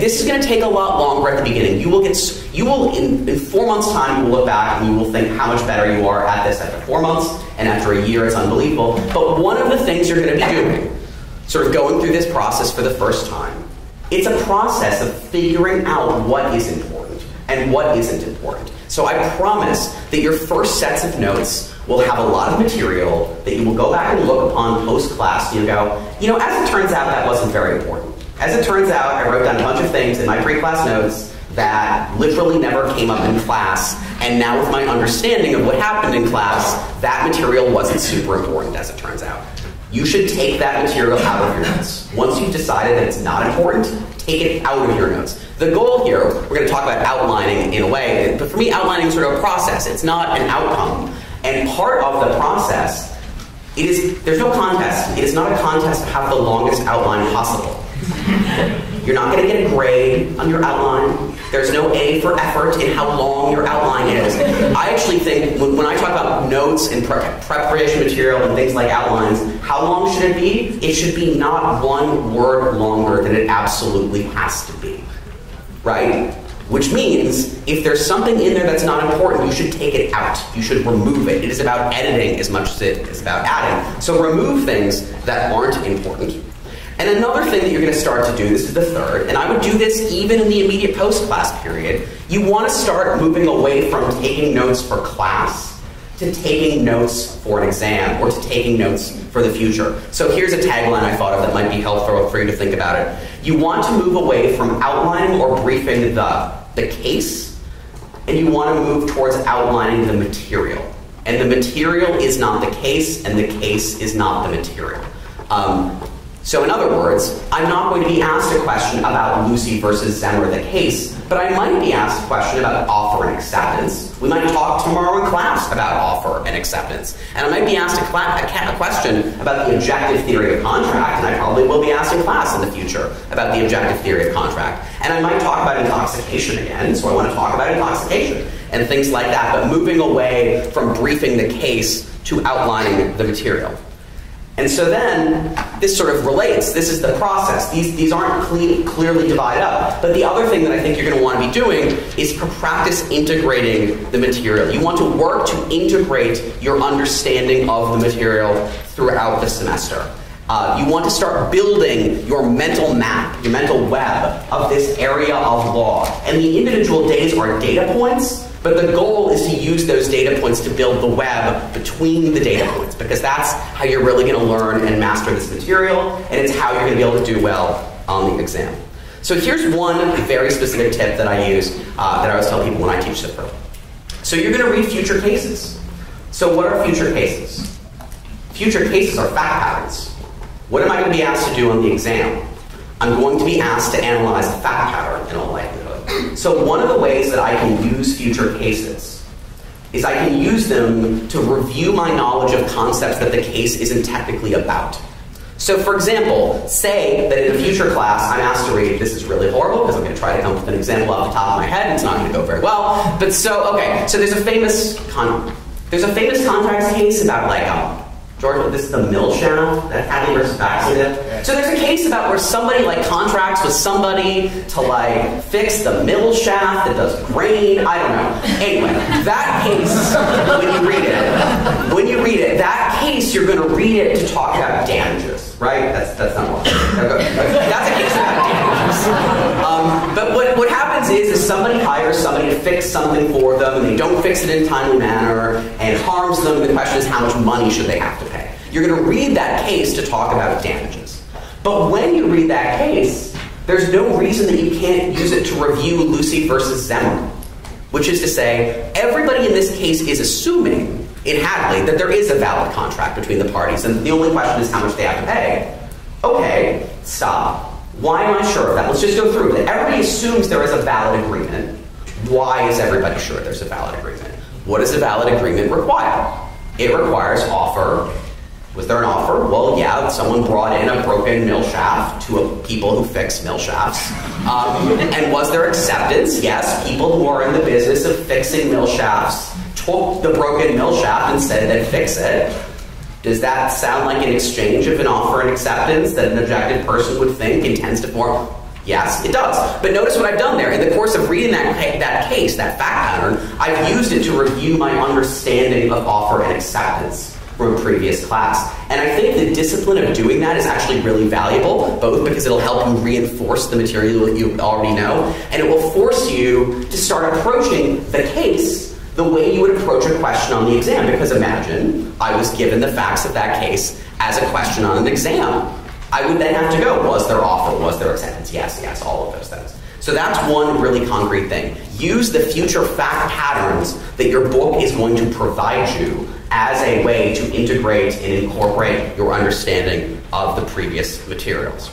This is going to take a lot longer at the beginning. You will get, you will in, in four months' time, you will look back and you will think how much better you are at this after four months, and after a year, it's unbelievable. But one of the things you're going to be doing, sort of going through this process for the first time, it's a process of figuring out what is important and what isn't important. So I promise that your first sets of notes will have a lot of material that you will go back and look upon post class and you go, you know, as it turns out, that wasn't very important. As it turns out, I wrote down a bunch of things in my pre-class notes that literally never came up in class, and now with my understanding of what happened in class, that material wasn't super important as it turns out. You should take that material out of your notes. Once you've decided that it's not important, take it out of your notes. The goal here, we're going to talk about outlining in a way, but for me, outlining is sort of a process. It's not an outcome. And part of the process, it is, there's no contest. It is not a contest to have the longest outline possible. You're not going to get a grade on your outline. There's no A for effort in how long your outline is. I actually think when, when I talk about notes and pre- preparation material and things like outlines, how long should it be? It should be not one word longer than it absolutely has to be. Right? Which means if there's something in there that's not important, you should take it out. You should remove it. It is about editing as much as it is about adding. So remove things that aren't important. And another thing that you're going to start to do, this is the third, and I would do this even in the immediate post-class period, you want to start moving away from taking notes for class to taking notes for an exam or to taking notes for the future. So here's a tagline I thought of that might be helpful for you to think about it. You want to move away from outlining or briefing the, the case, and you want to move towards outlining the material. And the material is not the case, and the case is not the material. Um, so in other words, I'm not going to be asked a question about Lucy versus Zehmer, the case, but I might be asked a question about offer and acceptance. We might talk tomorrow in class about offer and acceptance. And I might be asked a, a, a question about the objective theory of contract, and I probably will be asked in class in the future about the objective theory of contract. And I might talk about intoxication again, so I want to talk about intoxication and things like that, but moving away from briefing the case to outlining the material. And so then this sort of relates. This is the process. These, these aren't clean, clearly divided up. But the other thing that I think you're going to want to be doing is practice integrating the material. You want to work to integrate your understanding of the material throughout the semester. Uh, you want to start building your mental map, your mental web of this area of law. And the individual days are data points but the goal is to use those data points to build the web between the data points because that's how you're really going to learn and master this material, and it's how you're going to be able to do well on the exam. So here's one very specific tip that I use uh, that I always tell people when I teach Civ Pro. So you're going to read future cases. So what are future cases? Future cases are fact patterns. What am I going to be asked to do on the exam? I'm going to be asked to analyze a fact pattern in all likelihood. So one of the ways that I can use future cases is I can use them to review my knowledge of concepts that the case isn't technically about. So, for example, say that in a future class I'm asked to read, this is really horrible because I'm going to try to come up with an example off the top of my head, and it's not going to go very well. But so, okay, so there's a famous con- there's a famous contracts case about like um, George, this is the mill shaft that versus Baxendale. So there's a case about where somebody like contracts with somebody to like fix the mill shaft that does grain. I don't know. Anyway, that case, when you read it, when you read it, that case you're going to read it to talk about damages, right? That's that's not what. That's a case about. Um, but what what happens is, is somebody hires somebody to fix something for them, and they don't fix it in a timely manner, and it harms them. The question is, how much money should they have to pay? You're going to read that case to talk about damages. But when you read that case, there's no reason that you can't use it to review Lucy versus Zehmer. Which is to say, everybody in this case is assuming in Hadley that there is a valid contract between the parties, and the only question is how much they have to pay. Okay, stop. Why am I sure of that? Let's just go through it. Everybody assumes there is a valid agreement. Why is everybody sure there's a valid agreement? What does a valid agreement require? It requires offer. Was there an offer? Well, yeah, someone brought in a broken mill shaft to a, people who fix mill shafts. Um, and was there acceptance? Yes, people who are in the business of fixing mill shafts took the broken mill shaft and said they'd fix it. Does that sound like an exchange of an offer and acceptance that an objective person would think intends to form? Yes, it does. But notice what I've done there. In the course of reading that, that case, that fact pattern, I've used it to review my understanding of offer and acceptance from a previous class. And I think the discipline of doing that is actually really valuable, both because it'll help you reinforce the material that you already know, and it will force you to start approaching the case the way you would approach a question on the exam. Because imagine I was given the facts of that case as a question on an exam. I would then have to go, was there offer? Was there acceptance? Yes, yes, all of those things. So that's one really concrete thing. Use the future fact patterns that your book is going to provide you as a way to integrate and incorporate your understanding of the previous materials.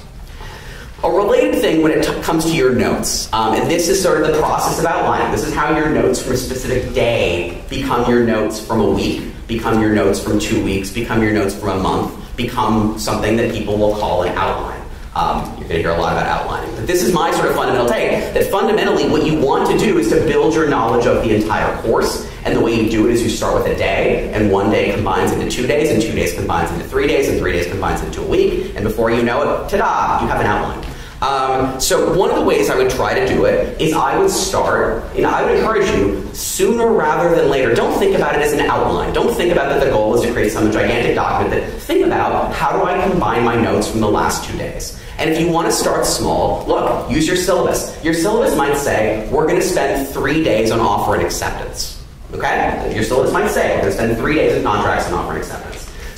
A related thing when it t- comes to your notes, um, and this is sort of the process of outlining. This is how your notes from a specific day become your notes from a week, become your notes from two weeks, become your notes from a month, become something that people will call an outline. Um, you're going to hear a lot about outlining. But this is my sort of fundamental take that fundamentally what you want to do is to build your knowledge of the entire course. And the way you do it is you start with a day, and one day combines into two days, and two days combines into three days, and three days combines into a week. And before you know it, ta da, you have an outline. Um, so one of the ways I would try to do it is I would start, and I would encourage you sooner rather than later. Don't think about it as an outline. Don't think about that the goal is to create some gigantic document. That think about how do I combine my notes from the last two days. And if you want to start small, look, use your syllabus. Your syllabus might say we're going to spend three days on offer and acceptance. Okay? Your syllabus might say we're going to spend three days on contracts and offer and acceptance.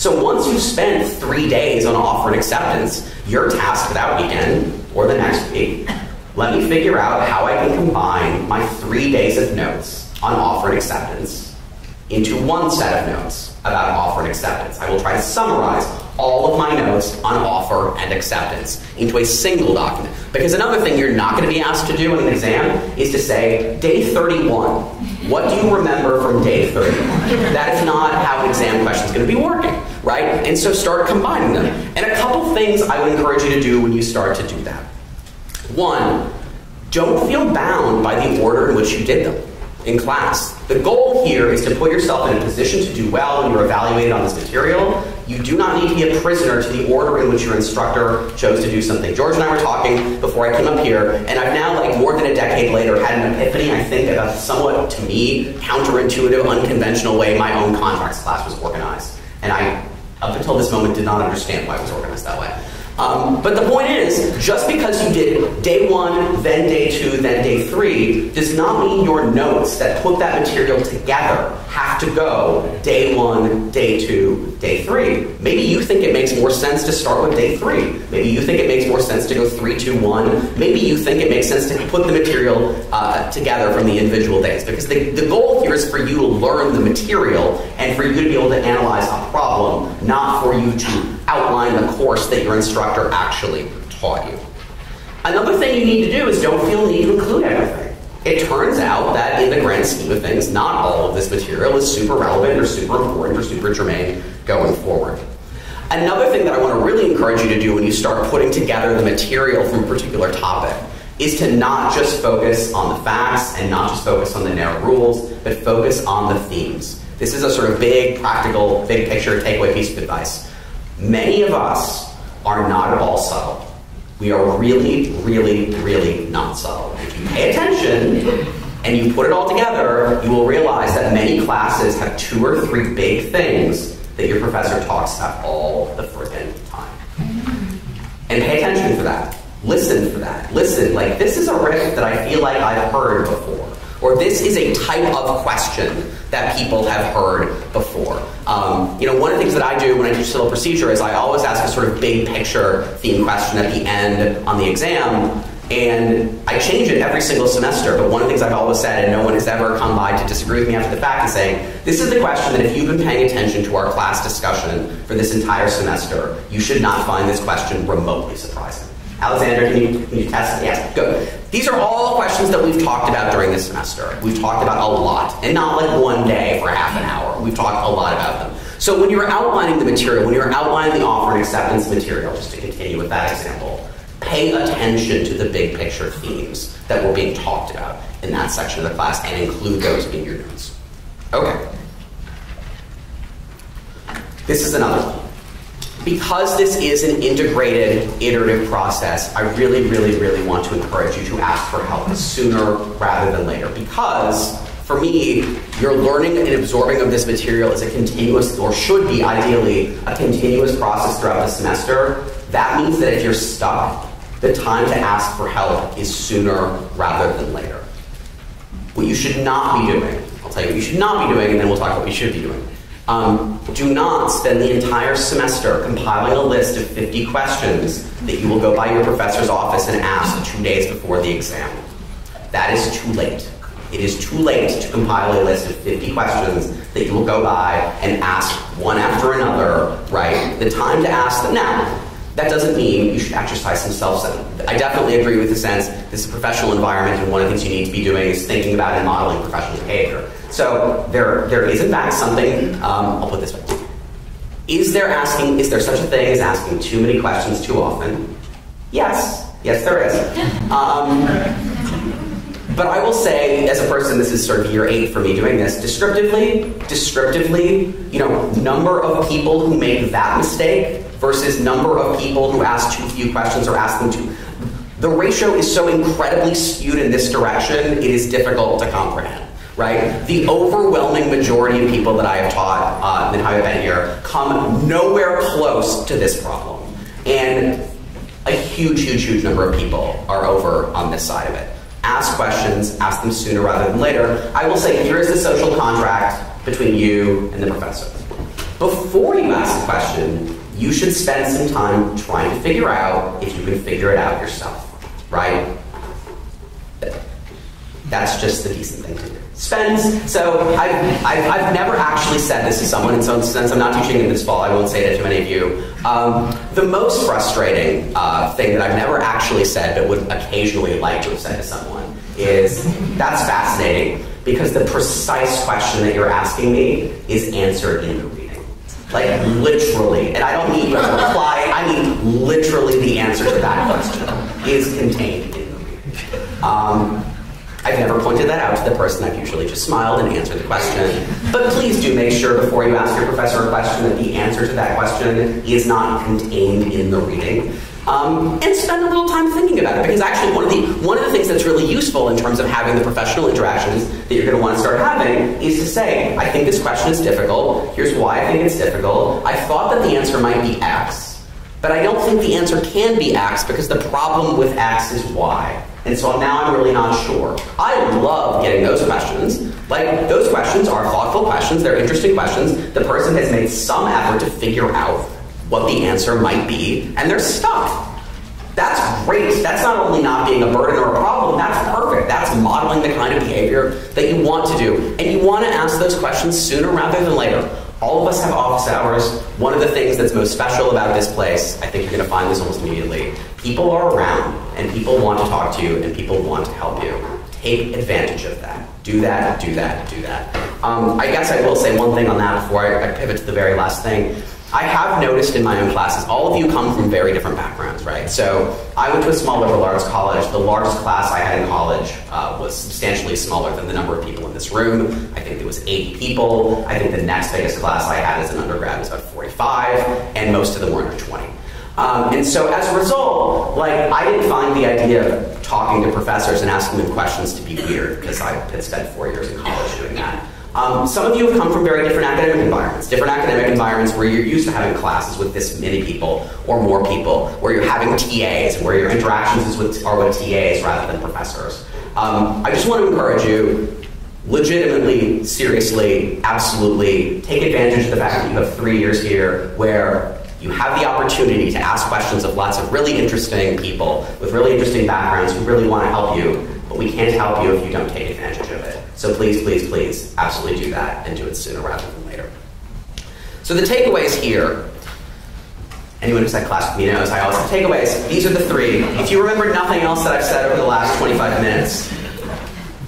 So once you spend three days on offer and acceptance, your task for that weekend or the next week, let me figure out how I can combine my three days of notes on offer and acceptance into one set of notes about offer and acceptance. I will try to summarize all of my notes on offer and acceptance into a single document. Because another thing you're not going to be asked to do in an exam is to say, day 31, what do you remember from day 31? That is not how an exam question is going to be working, right? And so start combining them. And a couple things I would encourage you to do when you start to do that. One, don't feel bound by the order in which you did them in class. The goal here is to put yourself in a position to do well when you're evaluated on this material. You do not need to be a prisoner to the order in which your instructor chose to do something. George and I were talking before I came up here, and I've now, like more than a decade later, had an epiphany, I think, about somewhat, to me, counterintuitive, unconventional way my own contracts class was organized. And I, up until this moment, did not understand why it was organized that way. Um, but the point is, just because you did day one, then day two, then day three, does not mean your notes that put that material together have to go day one, day two, day three. Maybe you think it makes more sense to start with day three. Maybe you think it makes more sense to go three, two, one. Maybe you think it makes sense to put the material uh, together from the individual days. Because the, the goal here is for you to learn the material and for you to be able to analyze a problem, not for you to outline the course that your instructor actually taught you. Another thing you need to do is don't feel the need to include everything. It turns out that in the grand scheme of things, not all of this material is super relevant or super important or super germane going forward. Another thing that I want to really encourage you to do when you start putting together the material from a particular topic is to not just focus on the facts and not just focus on the narrow rules, but focus on the themes. This is a sort of big, practical, big picture takeaway piece of advice. Many of us are not at all subtle. We are really, really, really not subtle. If you pay attention and you put it all together, you will realize that many classes have two or three big things that your professor talks about all the freaking time. And pay attention for that. Listen for that. Listen, like this is a riff that I feel like I've heard before. Or this is a type of question that people have heard before. Um, you know, one of the things that I do when I teach civil procedure is I always ask a sort of big picture theme question at the end on the exam, and I change it every single semester. But one of the things I've always said, and no one has ever come by to disagree with me after the fact, is saying this is the question that if you've been paying attention to our class discussion for this entire semester, you should not find this question remotely surprising. Alexander, can you, can you test? Yes, good. These are all questions that we've talked about during this semester. We've talked about a lot, and not like one day for half an hour. We've talked a lot about them. So when you're outlining the material, when you're outlining the offer and acceptance material, just to continue with that example, pay attention to the big picture themes that were being talked about in that section of the class and include those in your notes. Okay. This is another one because this is an integrated, iterative process, I really, really, really want to encourage you to ask for help sooner rather than later. Because for me, your learning and absorbing of this material is a continuous, or should be ideally, a continuous process throughout the semester. That means that if you're stuck, the time to ask for help is sooner rather than later. What you should not be doing, I'll tell you what you should not be doing, and then we'll talk about what you should be doing um, do not spend the entire semester compiling a list of 50 questions that you will go by your professor's office and ask two days before the exam. That is too late. It is too late to compile a list of 50 questions that you will go by and ask one after another, right? The time to ask them. Now, that doesn't mean you should exercise some self I definitely agree with the sense this is a professional environment, and one of the things you need to be doing is thinking about and modeling professional behavior. So there, there is in fact something, um, I'll put this way. Is there asking, is there such a thing as asking too many questions too often? Yes, yes there is. Um, but I will say, as a person, this is sort of year eight for me doing this, descriptively, descriptively, you know, number of people who make that mistake versus number of people who ask too few questions or ask them too. The ratio is so incredibly skewed in this direction, it is difficult to comprehend right? The overwhelming majority of people that I have taught uh, in how I've been here come nowhere close to this problem. And a huge, huge, huge number of people are over on this side of it. Ask questions, ask them sooner rather than later. I will say, here is the social contract between you and the professor. Before you ask a question, you should spend some time trying to figure out if you can figure it out yourself, right? That's just the decent thing to do spends. So I've, I've, I've, never actually said this to someone, and so since I'm not teaching in this fall, I won't say that to many of you. Um, the most frustrating uh, thing that I've never actually said, but would occasionally like to have said to someone, is that's fascinating because the precise question that you're asking me is answered in the reading. Like literally, and I don't mean a reply, I mean literally the answer to that question is contained in the reading. Um, I've never pointed that out to the person. I've usually just smiled and answered the question. But please do make sure before you ask your professor a question that the answer to that question is not contained in the reading. Um, and spend a little time thinking about it because actually one of the one of the things that's really useful in terms of having the professional interactions that you're going to want to start having is to say, I think this question is difficult. Here's why I think it's difficult. I thought that the answer might be X But I don't think the answer can be X because the problem with X is Y. And so now I'm really not sure. I love getting those questions. Like, those questions are thoughtful questions, they're interesting questions. The person has made some effort to figure out what the answer might be, and they're stuck. That's great. That's not only not being a burden or a problem, that's perfect. That's modeling the kind of behavior that you want to do. And you want to ask those questions sooner rather than later. All of us have office hours. One of the things that's most special about this place, I think you're going to find this almost immediately, people are around and people want to talk to you and people want to help you. Take advantage of that. Do that, do that, do that. Um, I guess I will say one thing on that before I, I pivot to the very last thing. I have noticed in my own classes, all of you come from very different backgrounds, right? So I went to a small liberal arts college. The largest class I had in college uh, was substantially smaller than the number of people in this room. I think there was 80 people. I think the next biggest class I had as an undergrad was about 45, and most of them were under 20. Um, and so as a result, like I didn't find the idea of talking to professors and asking them questions to be weird because I had spent four years in college doing that. Um, some of you have come from very different academic environments, different academic environments where you're used to having classes with this many people or more people, where you're having TAs, where your interactions with, are with TAs rather than professors. Um, I just want to encourage you, legitimately, seriously, absolutely, take advantage of the fact that you have three years here where you have the opportunity to ask questions of lots of really interesting people with really interesting backgrounds who really want to help you, but we can't help you if you don't take advantage of it. So please, please, please, absolutely do that and do it sooner rather than later. So the takeaways here, anyone who's had class with me knows I always have takeaways. These are the three. If you remember nothing else that I've said over the last 25 minutes,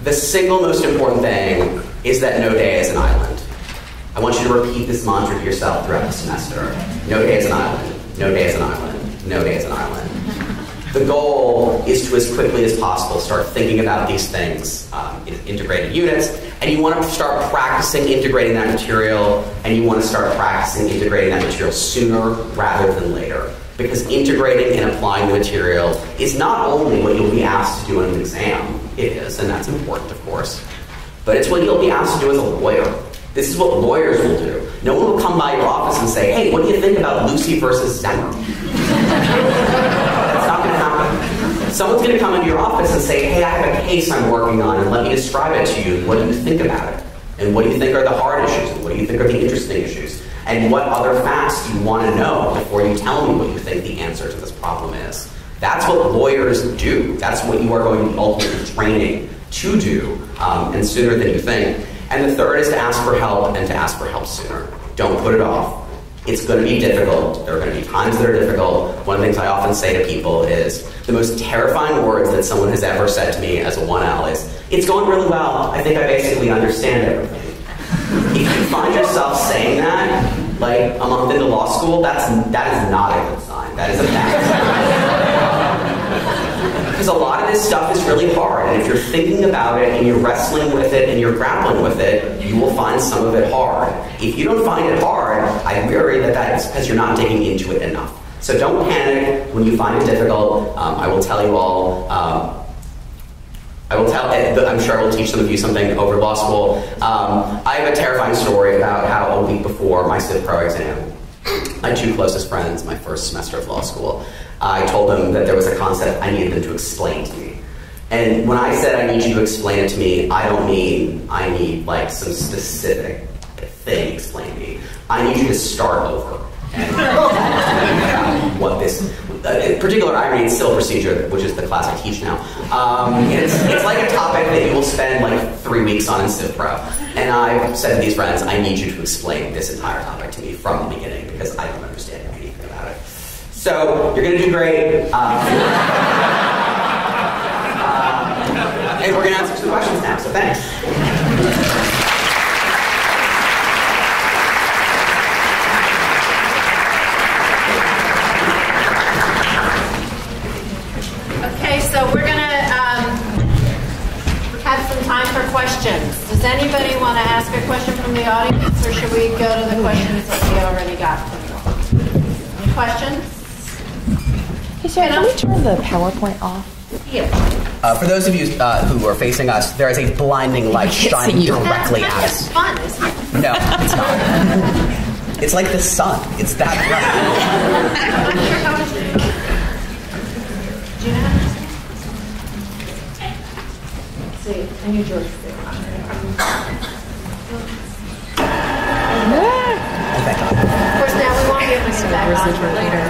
the single most important thing is that no day is an island. I want you to repeat this mantra to yourself throughout the semester. No day is an island. No day is an island. No day is an island. The goal is to, as quickly as possible, start thinking about these things um, in integrated units, and you want to start practicing integrating that material, and you want to start practicing integrating that material sooner rather than later. Because integrating and applying the material is not only what you'll be asked to do in an exam, it is, and that's important, of course, but it's what you'll be asked to do as a lawyer. This is what lawyers will do. No one will come by your office and say, hey, what do you think about Lucy versus Zehmer? <laughs> Someone's going to come into your office and say, hey, I have a case I'm working on, and let me describe it to you. What do you think about it? And what do you think are the hard issues? And what do you think are the interesting issues? And what other facts do you want to know before you tell me what you think the answer to this problem is? That's what lawyers do. That's what you are going to be ultimately training to do, um, and sooner than you think. And the third is to ask for help and to ask for help sooner. Don't put it off. It's going to be difficult. There are going to be times that are difficult. One of the things I often say to people is the most terrifying words that someone has ever said to me as a 1L is, It's going really well. I think I basically understand everything. if you find yourself saying that, like a month into law school, that's, that is not a good sign. That is a bad sign. Because a lot of this stuff is really hard, and if you're thinking about it and you're wrestling with it and you're grappling with it, you will find some of it hard. If you don't find it hard, I worry that that is because you're not digging into it enough. So don't panic when you find it difficult. Um, I will tell you all. Um, I will tell. I'm sure I will teach some of you something over law school. Um, I have a terrifying story about how a week before my Civ Pro exam, my two closest friends, my first semester of law school, I told them that there was a concept I needed them to explain to me. And when I said I need you to explain it to me, I don't mean I need like some specific thing explained to me. I need you to start over <laughs> what this uh, in particular irony is still procedure, which is the class I teach now. Um, it's, it's like a topic that you will spend like three weeks on in Civ Pro. And I said to these friends, I need you to explain this entire topic to me from the beginning because I don't understand anything about it. So you're going to do great. Uh, <laughs> and we're going to answer some questions now, so thanks. Questions. Does anybody want to ask a question from the audience, or should we go to the questions that we already got from you? Any questions? Hey, Sarah, can we turn the PowerPoint off? Yes. Uh, for those of you uh, who are facing us, there is a blinding light shining you. directly at us. fun, isn't it? No, it's not. It's like the sun. It's that Do <laughs> See, I knew George do Of course, now we won't be able to get back on for later.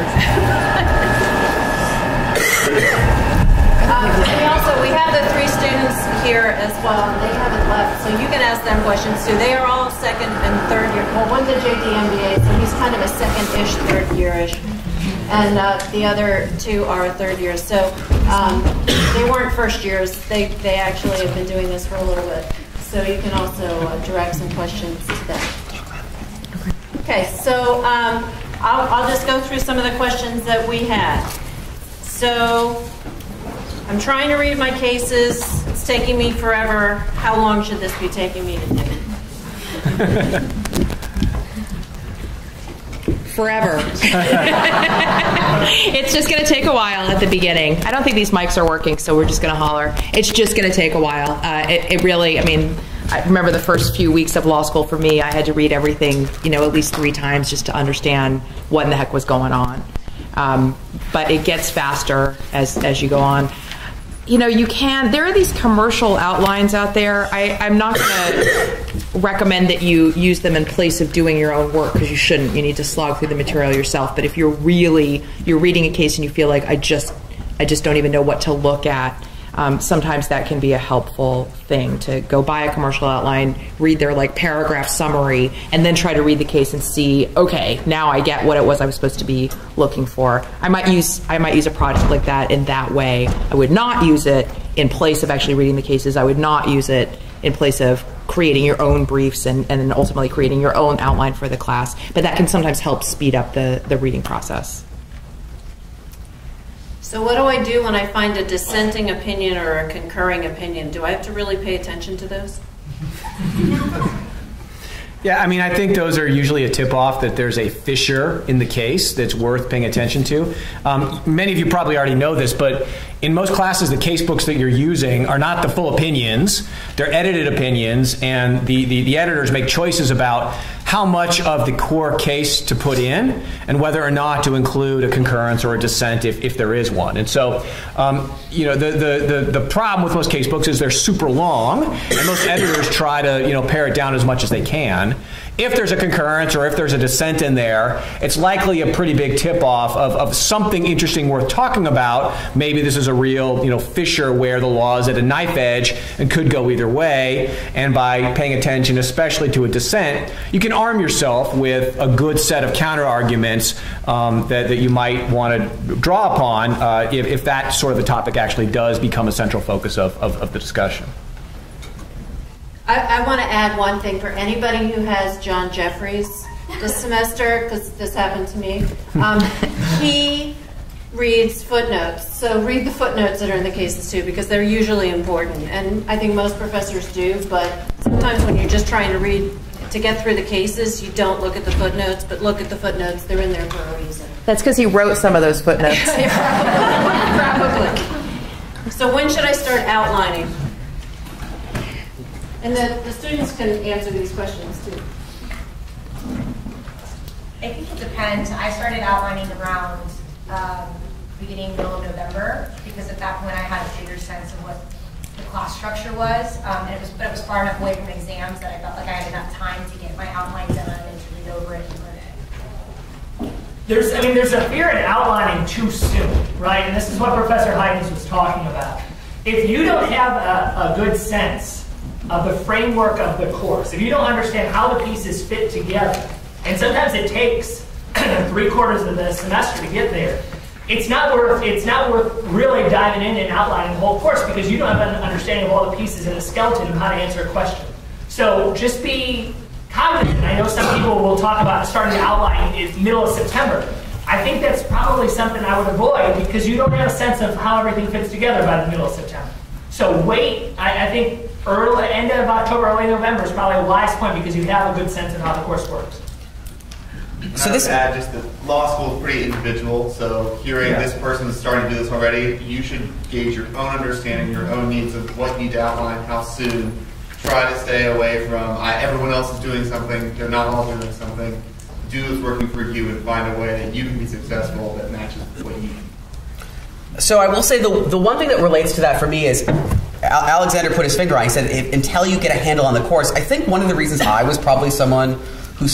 Um, We also, we have the three students here as well, and they haven't left, so you can ask them questions too. They are all second and third year, well, one's a JD MBA, so he's kind of a second-ish, third year-ish. And uh, the other two are third years, so um, they weren't first years, they, they actually have been doing this for a little bit. So you can also uh, direct some questions to them. Okay, so um, I'll, I'll just go through some of the questions that we had. So I'm trying to read my cases. It's taking me forever. How long should this be taking me to do? <laughs> Forever. <laughs> it's just going to take a while at the beginning. I don't think these mics are working, so we're just going to holler. It's just going to take a while. Uh, it, it really, I mean, I remember the first few weeks of law school for me, I had to read everything, you know, at least three times just to understand what in the heck was going on. Um, but it gets faster as, as you go on you know, you can. There are these commercial outlines out there. I, I'm not going to recommend that you use them in place of doing your own work because you shouldn't. You need to slog through the material yourself. But if you're really you're reading a case and you feel like I just I just don't even know what to look at. Um, sometimes that can be a helpful thing to go buy a commercial outline, read their like paragraph summary, and then try to read the case and see, okay, now I get what it was I was supposed to be looking for. I might use I might use a project like that in that way. I would not use it in place of actually reading the cases. I would not use it in place of creating your own briefs and, and then ultimately creating your own outline for the class. But that can sometimes help speed up the, the reading process. So what do I do when I find a dissenting opinion or a concurring opinion? Do I have to really pay attention to those? Yeah, I mean, I think those are usually a tip off that there's a fissure in the case that's worth paying attention to. Um, many of you probably already know this, but in most classes, the case books that you're using are not the full opinions, they're edited opinions, and the, the, the editors make choices about how much of the core case to put in and whether or not to include a concurrence or a dissent if, if there is one. And so, um, you know, the, the, the, the problem with most case books is they're super long, and most editors try to, you know, pare it down as much as they can. If there's a concurrence or if there's a dissent in there, it's likely a pretty big tip off of, of something interesting worth talking about. Maybe this is a real, you know, fissure where the law is at a knife edge and could go either way. And by paying attention, especially to a dissent, you can arm yourself with a good set of counter arguments um, that, that you might want to draw upon uh, if, if that sort of a topic actually does become a central focus of, of, of the discussion. I, I want to add one thing for anybody who has John Jeffries this <laughs> semester, because this happened to me. Um, he reads footnotes, so read the footnotes that are in the cases too, because they're usually important. And I think most professors do, but sometimes when you're just trying to read to get through the cases, you don't look at the footnotes, but look at the footnotes. They're in there for a reason. That's because he wrote some of those <laughs> footnotes. Probably. So when should I start outlining? And the, the students can answer these questions too. I think it depends. I started outlining around um, beginning, middle of November, because at that point I had a bigger sense of what the class structure was. Um, and it was, but it was far enough away from exams that I felt like I had enough time to get my outline done and to read over it and learn it. There's, I mean, there's a fear in outlining too soon, right? And this is what Professor Heytens was talking about. If you don't have a, a good sense of the framework of the course, if you don't understand how the pieces fit together, and sometimes it takes <clears throat> three quarters of the semester to get there, it's not worth it's not worth really diving in and outlining the whole course because you don't have an understanding of all the pieces and the skeleton of how to answer a question. So just be cognizant. I know some people will talk about starting to outline in middle of September. I think that's probably something I would avoid because you don't have a sense of how everything fits together by the middle of September. So wait, I, I think early end of October, early November is probably a wise point because you have a good sense of how the course works. And So I this- would add just that law school is pretty individual. So hearing Yeah. this person is starting to do this already, you should gauge your own understanding, your own needs of what you need to outline, how soon. Try to stay away from I, everyone else is doing something. They're not all doing something. do what's working for you and find a way that you can be successful that matches what you need. So I will say the the one thing that relates to that for me is Al- Alexander put his finger on. He said, "Until you get a handle on the course." I think one of the reasons I was probably someone who,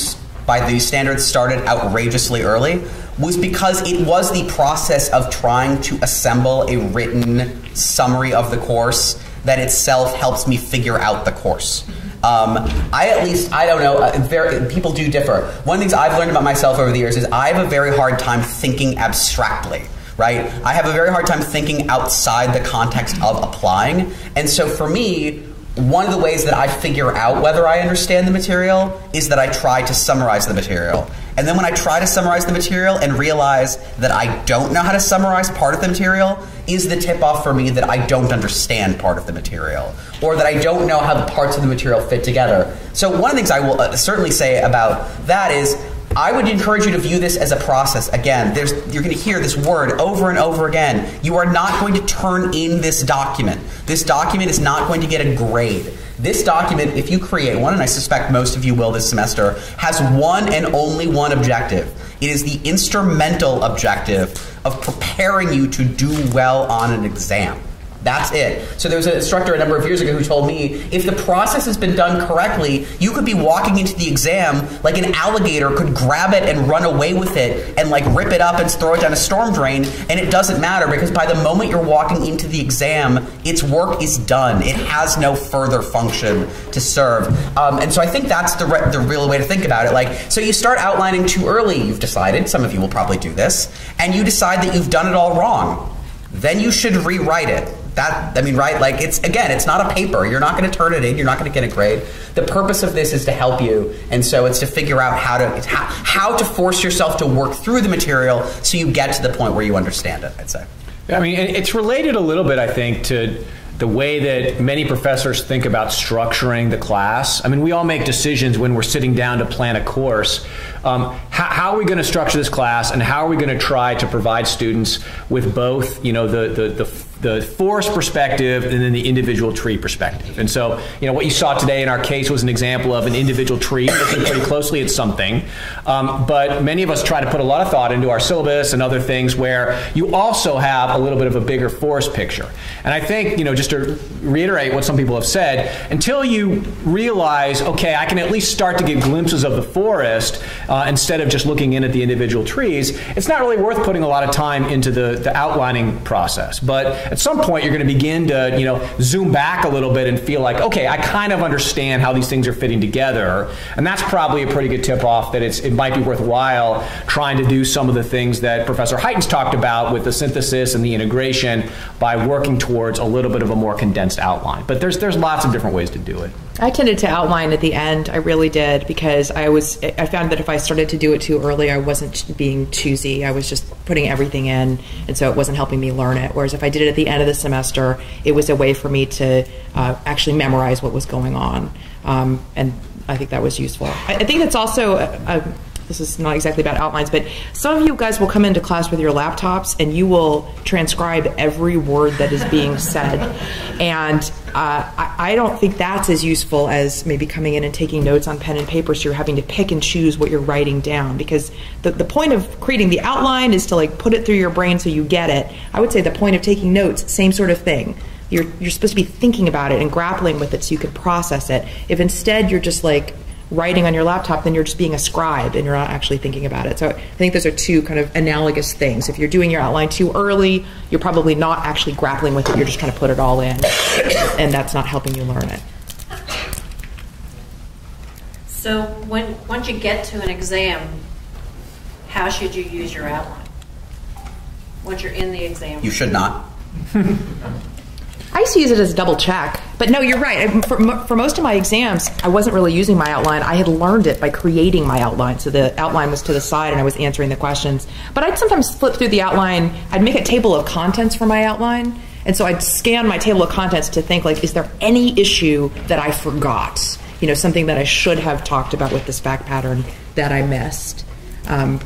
by these standards started outrageously early was because it was the process of trying to assemble a written summary of the course that itself helps me figure out the course. Um, I at least I don't know. Uh, very, people do differ. One of the things I've learned about myself over the years is I have a very hard time thinking abstractly right? I have a very hard time thinking outside the context of applying. And so for me, one of the ways that I figure out whether I understand the material is that I try to summarize the material. And then when I try to summarize the material and realize that I don't know how to summarize part of the material, is the tip off for me that I don't understand part of the material or that I don't know how the parts of the material fit together. So, one of the things I will uh, certainly say about that is I would encourage you to view this as a process. Again, there's, you're going to hear this word over and over again. You are not going to turn in this document. This document is not going to get a grade. This document, if you create one, and I suspect most of you will this semester, has one and only one objective. It is the instrumental objective of preparing you to do well on an exam. That's it. So there was an instructor a number of years ago who told me if the process has been done correctly, you could be walking into the exam like an alligator could grab it and run away with it and like rip it up and throw it down a storm drain, and it doesn't matter because by the moment you're walking into the exam, its work is done. It has no further function to serve. Um, and so I think that's the, the real way to think about it. Like, so you start outlining too early, you've decided, some of you will probably do this, and you decide that you've done it all wrong. Then you should rewrite it that I mean, right? Like it's again, it's not a paper. You're not going to turn it in. You're not going to get a grade. The purpose of this is to help you, and so it's to figure out how to how, how to force yourself to work through the material so you get to the point where you understand it. I'd say. I mean, it's related a little bit, I think, to the way that many professors think about structuring the class. I mean, we all make decisions when we're sitting down to plan a course. Um, how, how are we going to structure this class, and how are we going to try to provide students with both, you know, the the, the the forest perspective and then the individual tree perspective. And so, you know, what you saw today in our case was an example of an individual tree looking pretty closely at something. Um, but many of us try to put a lot of thought into our syllabus and other things where you also have a little bit of a bigger forest picture. And I think, you know, just to reiterate what some people have said, until you realize, okay, I can at least start to get glimpses of the forest uh, instead of just looking in at the individual trees, it's not really worth putting a lot of time into the, the outlining process. But at some point, you're going to begin to, you know, zoom back a little bit and feel like, okay, I kind of understand how these things are fitting together. And that's probably a pretty good tip off that it's, it might be worthwhile trying to do some of the things that Professor Heytens talked about with the synthesis and the integration by working towards a little bit of a more condensed outline. But there's, there's lots of different ways to do it. I tended to outline at the end. I really did because I was. I found that if I started to do it too early, I wasn't being choosy. I was just putting everything in, and so it wasn't helping me learn it. Whereas if I did it at the end of the semester, it was a way for me to uh, actually memorize what was going on, um, and I think that was useful. I, I think that's also. A, a, this is not exactly about outlines, but some of you guys will come into class with your laptops and you will transcribe every word that is being said. And uh, I, I don't think that's as useful as maybe coming in and taking notes on pen and paper so you're having to pick and choose what you're writing down. Because the, the point of creating the outline is to like put it through your brain so you get it. I would say the point of taking notes, same sort of thing. You're, you're supposed to be thinking about it and grappling with it so you can process it. If instead you're just like writing on your laptop, then you're just being a scribe and you're not actually thinking about it. So I think those are two kind of analogous things. If you're doing your outline too early, you're probably not actually grappling with it. You're just trying to put it all in, and that's not helping you learn it. So when, once you get to an exam, how should you use your outline? Once you're in the exam? You should not. <laughs> I used to use it as a double check, but no, you're right. For, for most of my exams, I wasn't really using my outline. I had learned it by creating my outline. So the outline was to the side and I was answering the questions. But I'd sometimes flip through the outline. I'd make a table of contents for my outline. And so I'd scan my table of contents to think like, is there any issue that I forgot? You know, something that I should have talked about with this fact pattern that I missed. Um,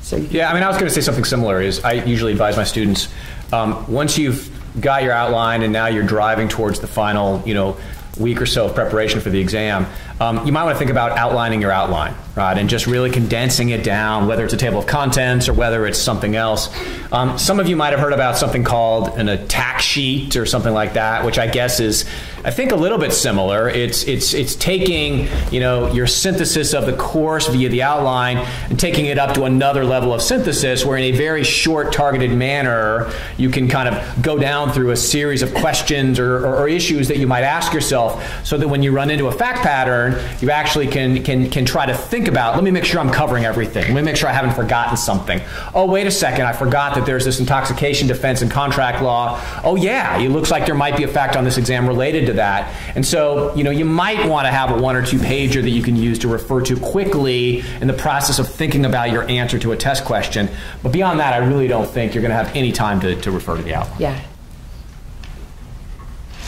so Yeah, I mean, I was going to say something similar. Is I usually advise my students um, once you've got your outline and now you're driving towards the final, you know, week or so of preparation for the exam, um, you might want to think about outlining your outline. Right? And just really condensing it down, whether it's a table of contents or whether it's something else. Um, some of you might have heard about something called an attack sheet or something like that, which I guess is, I think, a little bit similar. It's it's it's taking you know your synthesis of the course via the outline and taking it up to another level of synthesis, where in a very short, targeted manner, you can kind of go down through a series of questions or, or, or issues that you might ask yourself, so that when you run into a fact pattern, you actually can can can try to think about. Let me make sure I'm covering everything. Let me make sure I haven't forgotten something. Oh, wait a second, I forgot that there's this intoxication defense and contract law. Oh yeah, it looks like there might be a fact on this exam related to that. And so, you know, you might want to have a one or two pager that you can use to refer to quickly in the process of thinking about your answer to a test question. But beyond that, I really don't think you're going to have any time to, to refer to the outline. Yeah.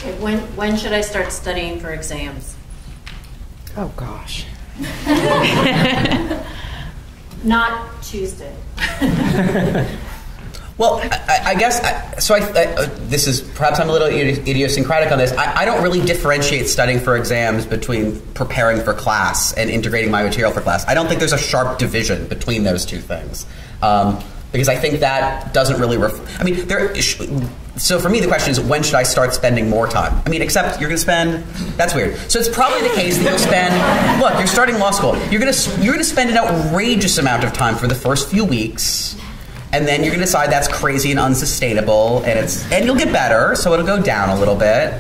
Okay, When, when should I start studying for exams? Oh gosh. <laughs> Not Tuesday. <laughs> Well, I, I guess I, so. I, uh, this is perhaps I'm a little idiosyncratic on this. I, I don't really differentiate studying for exams between preparing for class and integrating my material for class. I don't think there's a sharp division between those two things um, because I think that doesn't really. Ref- I mean, there. So for me, the question is when should I start spending more time? I mean, except you're going to spend. That's weird. So it's probably the case that you'll spend. Look, you're starting law school. You're going to you're going to spend an outrageous amount of time for the first few weeks and then you're going to decide that's crazy and unsustainable and it's and you'll get better so it'll go down a little bit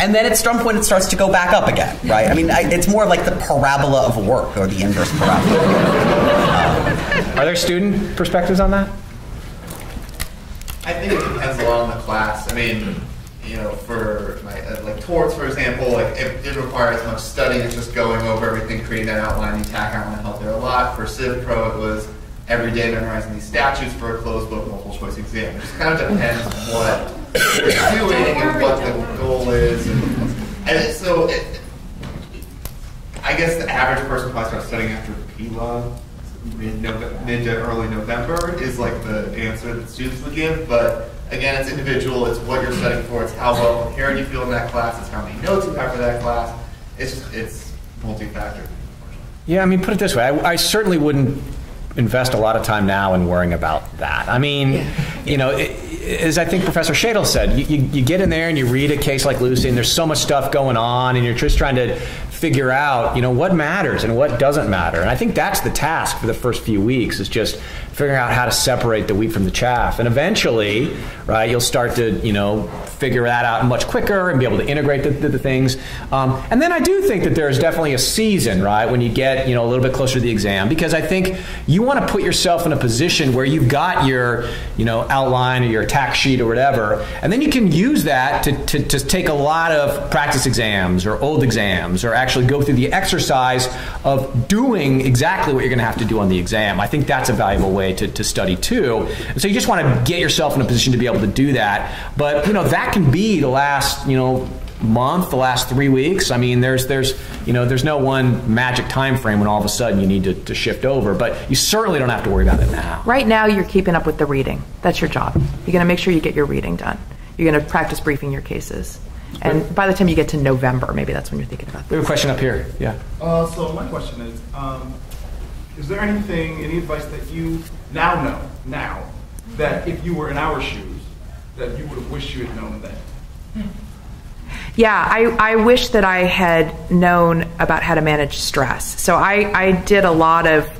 and then at some point it starts to go back up again right i mean I, it's more like the parabola of work or the inverse parabola <laughs> Are there student perspectives on that? I think it depends a lot on the class. I mean, you know, for my, uh, like torts, for example, like it didn't require as much studying. It's just going over everything, creating that outline. The attack outline helped there a lot. For Civ Pro, it was every day memorizing these statutes for a closed book multiple choice exam. It just kind of depends on what you're doing and what the goal is. And, and so it, I guess the average person probably starts studying after PLA mid mid to early November is like the answer that students would give. But again, it's individual. It's what you're studying for. It's how well prepared you feel in that class. It's how many notes you have for that class. It's just it's multi-factor. Yeah, I mean, put it this way. I, I certainly wouldn't invest a lot of time now in worrying about that. I mean, you know, it, as I think Professor Shadle said, you, you, you get in there and you read a case like Lucy, and there's so much stuff going on, and you're just trying to figure out, you know, what matters and what doesn't matter. And I think that's the task for the first few weeks is just figuring out how to separate the wheat from the chaff. And eventually, right, you'll start to, you know, figure that out much quicker and be able to integrate the, the, the things. Um, and then I do think that there's definitely a season, right, when you get, you know, a little bit closer to the exam because I think you want to put yourself in a position where you've got your, you know, outline or your attack sheet or whatever, and then you can use that to, to, to take a lot of practice exams or old exams or actually go through the exercise of doing exactly what you're going to have to do on the exam. I think that's a valuable way to, to study too. And so you just want to get yourself in a position to be able to do that. But, you know, that can be the last, you know, month, the last three weeks. I mean, there's there's you know there's no one magic time frame when all of a sudden you need to, to shift over, but you certainly don't have to worry about it now. Right now, you're keeping up with the reading. That's your job. You're going to make sure you get your reading done. You're going to practice briefing your cases. And by the time you get to November, maybe that's when you're thinking about We have a question up here. Yeah. Uh, so my question is, um, is there anything, any advice that you now know, now, that if you were in our shoes, that you would have wished you had known then? Yeah, I, I wish that I had known about how to manage stress. So I, I did a lot of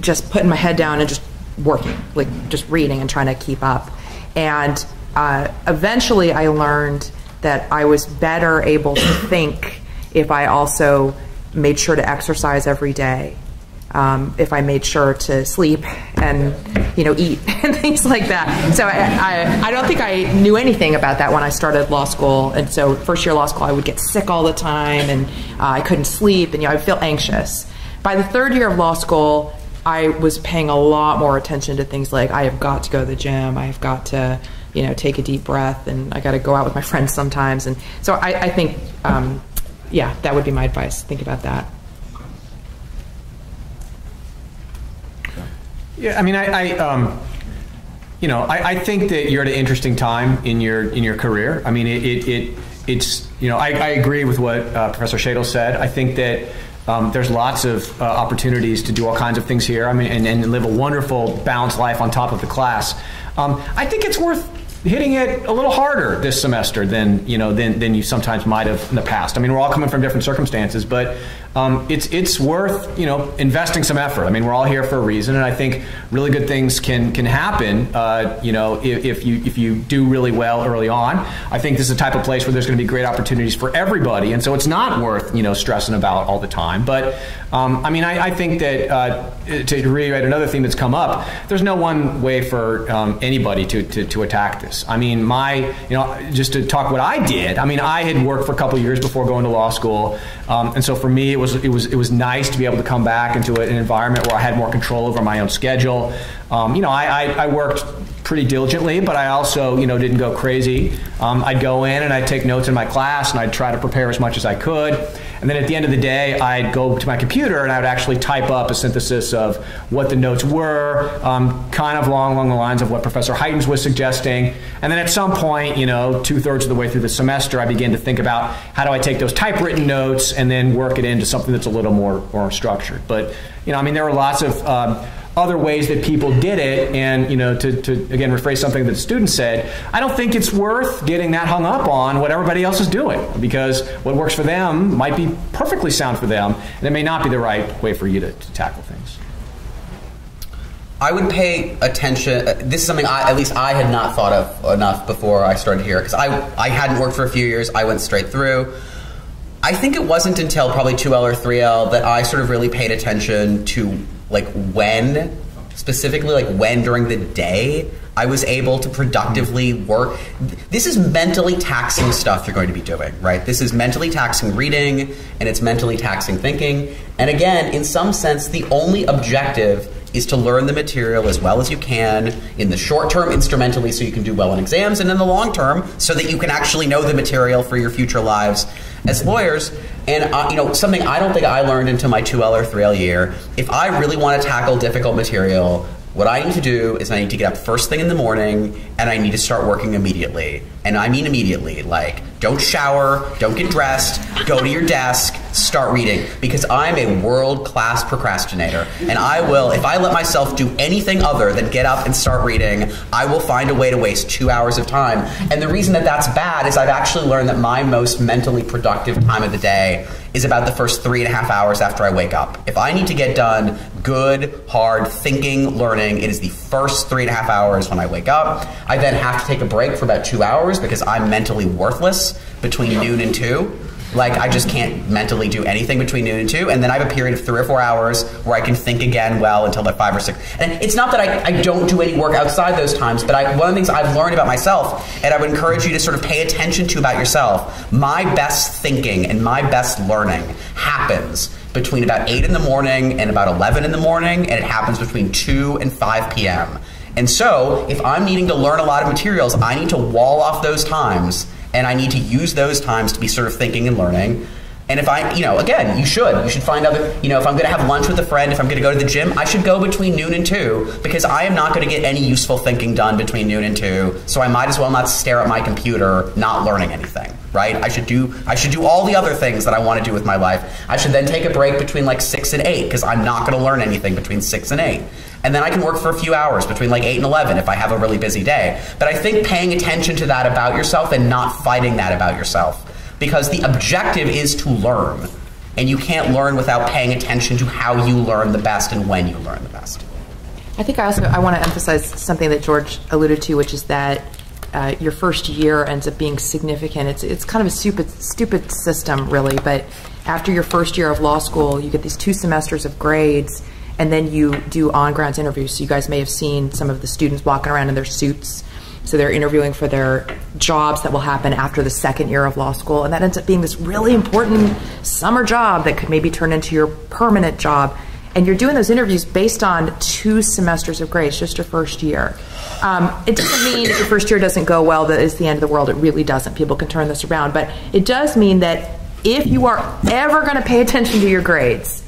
just putting my head down and just working, like just reading and trying to keep up. And uh, eventually I learned that I was better able to think if I also made sure to exercise every day. Um, if I made sure to sleep and you know eat <laughs> and things like that. So I, I, I don't think I knew anything about that when I started law school. And so first year law school, I would get sick all the time and uh, I couldn't sleep and you know I'd feel anxious. By the third year of law school, I was paying a lot more attention to things like I have got to go to the gym, I have got to you know take a deep breath, and I got to go out with my <laughs> friends sometimes. And so I, I think um, yeah, that would be my advice. Think about that. Yeah, I mean, I, I um, you know, I, I think that you're at an interesting time in your in your career. I mean, it, it, it it's you know, I, I agree with what uh, Professor Shadle said. I think that Um, there's lots of uh, opportunities to do all kinds of things here. I mean, and, and live a wonderful, balanced life on top of the class. Um, I think it's worth hitting it a little harder this semester than you know than, than you sometimes might have in the past. I mean, we're all coming from different circumstances, but um, it's it's worth you know investing some effort. I mean, we're all here for a reason, and I think really good things can can happen. Uh, you know, if, if, you if you do really well early on, I think this is a type of place where there's going to be great opportunities for everybody, and so it's not worth you know stressing about all the time. But um, I mean, I, I think that uh, to reiterate another theme that's come up, there's no one way for um, anybody to, to to attack this. I mean, my you know just to talk what I did. I mean, I had worked for a couple years before going to law school, um, and so for me it was it was it was nice to be able to come back into an environment where I had more control over my own schedule. Um, you know, I, I, I, worked pretty diligently, but I also you know didn't go crazy. Um, I'd go in and I'd take notes in my class and I'd try to prepare as much as I could. And then at the end of the day, I'd go to my computer and I would actually type up a synthesis of what the notes were, um, kind of along, along the lines of what Professor Heytens was suggesting. And then at some point, you know, two thirds of the way through the semester, I began to think about how do I take those typewritten notes and then work it into something that's a little more, more structured. But, you know, I mean, there were lots of. Um, other ways that people did it. And, you know, to, to again rephrase something that the student said, I don't think it's worth getting that hung up on what everybody else is doing because what works for them might be perfectly sound for them, and it may not be the right way for you to, to tackle things. I would pay attention. Uh, this is something I, at least I had not thought of enough before I started here because I, I hadn't worked for a few years. I went straight through. I think it wasn't until probably 2L or 3L that I sort of really paid attention to like when specifically like when during the day I was able to productively work. This is mentally taxing stuff you're going to be doing, right? This is mentally taxing reading and it's mentally taxing thinking. And again, in some sense, the only objective is to learn the material as well as you can in the short term instrumentally so you can do well in exams and in the long term so that you can actually know the material for your future lives as lawyers and uh, you know something i don't think i learned until my 2l or 3l year if i really want to tackle difficult material what I need to do is I need to get up first thing in the morning and I need to start working immediately. And I mean immediately. Like, don't shower, don't get dressed, go to your desk, start reading. Because I'm a world class procrastinator. And I will, if I let myself do anything other than get up and start reading, I will find a way to waste two hours of time. And the reason that that's bad is I've actually learned that my most mentally productive time of the day is about the first three and a half hours after I wake up. If I need to get done good, hard thinking, learning, it is the first three and a half hours when I wake up. I then have to take a break for about two hours because I'm mentally worthless between noon and two. Like I just can't mentally do anything between noon and two, and then I have a period of three or four hours where I can think again well until like five or six. And it's not that I, I don't do any work outside those times, but I, one of the things I've learned about myself, and I would encourage you to sort of pay attention to about yourself, my best thinking and my best learning happens between about 8 in the morning and about 11 in the morning, and it happens between 2 and 5 p.m. And so, if I'm needing to learn a lot of materials, I need to wall off those times and I need to use those times to be sort of thinking and learning. And if I, you know, again, you should. You should find other, you know, if I'm going to have lunch with a friend, if I'm going to go to the gym, I should go between noon and 2 because I am not going to get any useful thinking done between noon and 2. So I might as well not stare at my computer not learning anything, right? I should do I should do all the other things that I want to do with my life. I should then take a break between like 6 and 8 because I'm not going to learn anything between 6 and 8 and then I can work for a few hours between like 8 and 11 if I have a really busy day. But I think paying attention to that about yourself and not fighting that about yourself because the objective is to learn. And you can't learn without paying attention to how you learn the best and when you learn the best. I think I also I want to emphasize something that George alluded to, which is that uh, your first year ends up being significant. It's it's kind of a stupid stupid system, really. But after your first year of law school, you get these two semesters of grades, and then you do on grounds interviews. So you guys may have seen some of the students walking around in their suits. So they're interviewing for their jobs that will happen after the second year of law school. And that ends up being this really important summer job that could maybe turn into your permanent job. And you're doing those interviews based on two semesters of grades, just your first year. Um, it doesn't mean if your first year doesn't go well that it's the end of the world. It really doesn't. People can turn this around. But it does mean that if you are ever going to pay attention to your grades,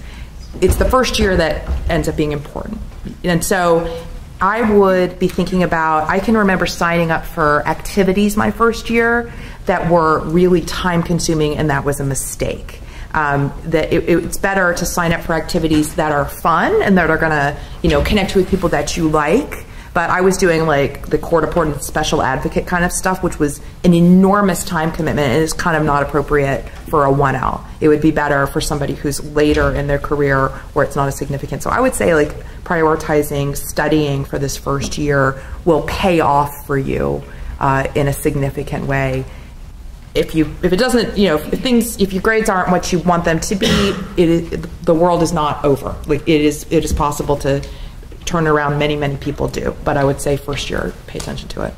it's the first year that ends up being important. And so I would be thinking about, I can remember signing up for activities my first year that were really time consuming and that was a mistake. um, that it, it's better to sign up for activities that are fun and that are going to, you know, connect with people that you like. But I was doing like the court appointed special advocate kind of stuff, which was an enormous time commitment and is kind of not appropriate for a 1L. It would be better for somebody who's later in their career where it's not as significant. So I would say like prioritizing studying for this first year will pay off for you uh, in a significant way if you if it doesn't you know if things if your grades aren't what you want them to be it is, the world is not over like it is it is possible to turn around many many people do. But i would say first year pay attention to it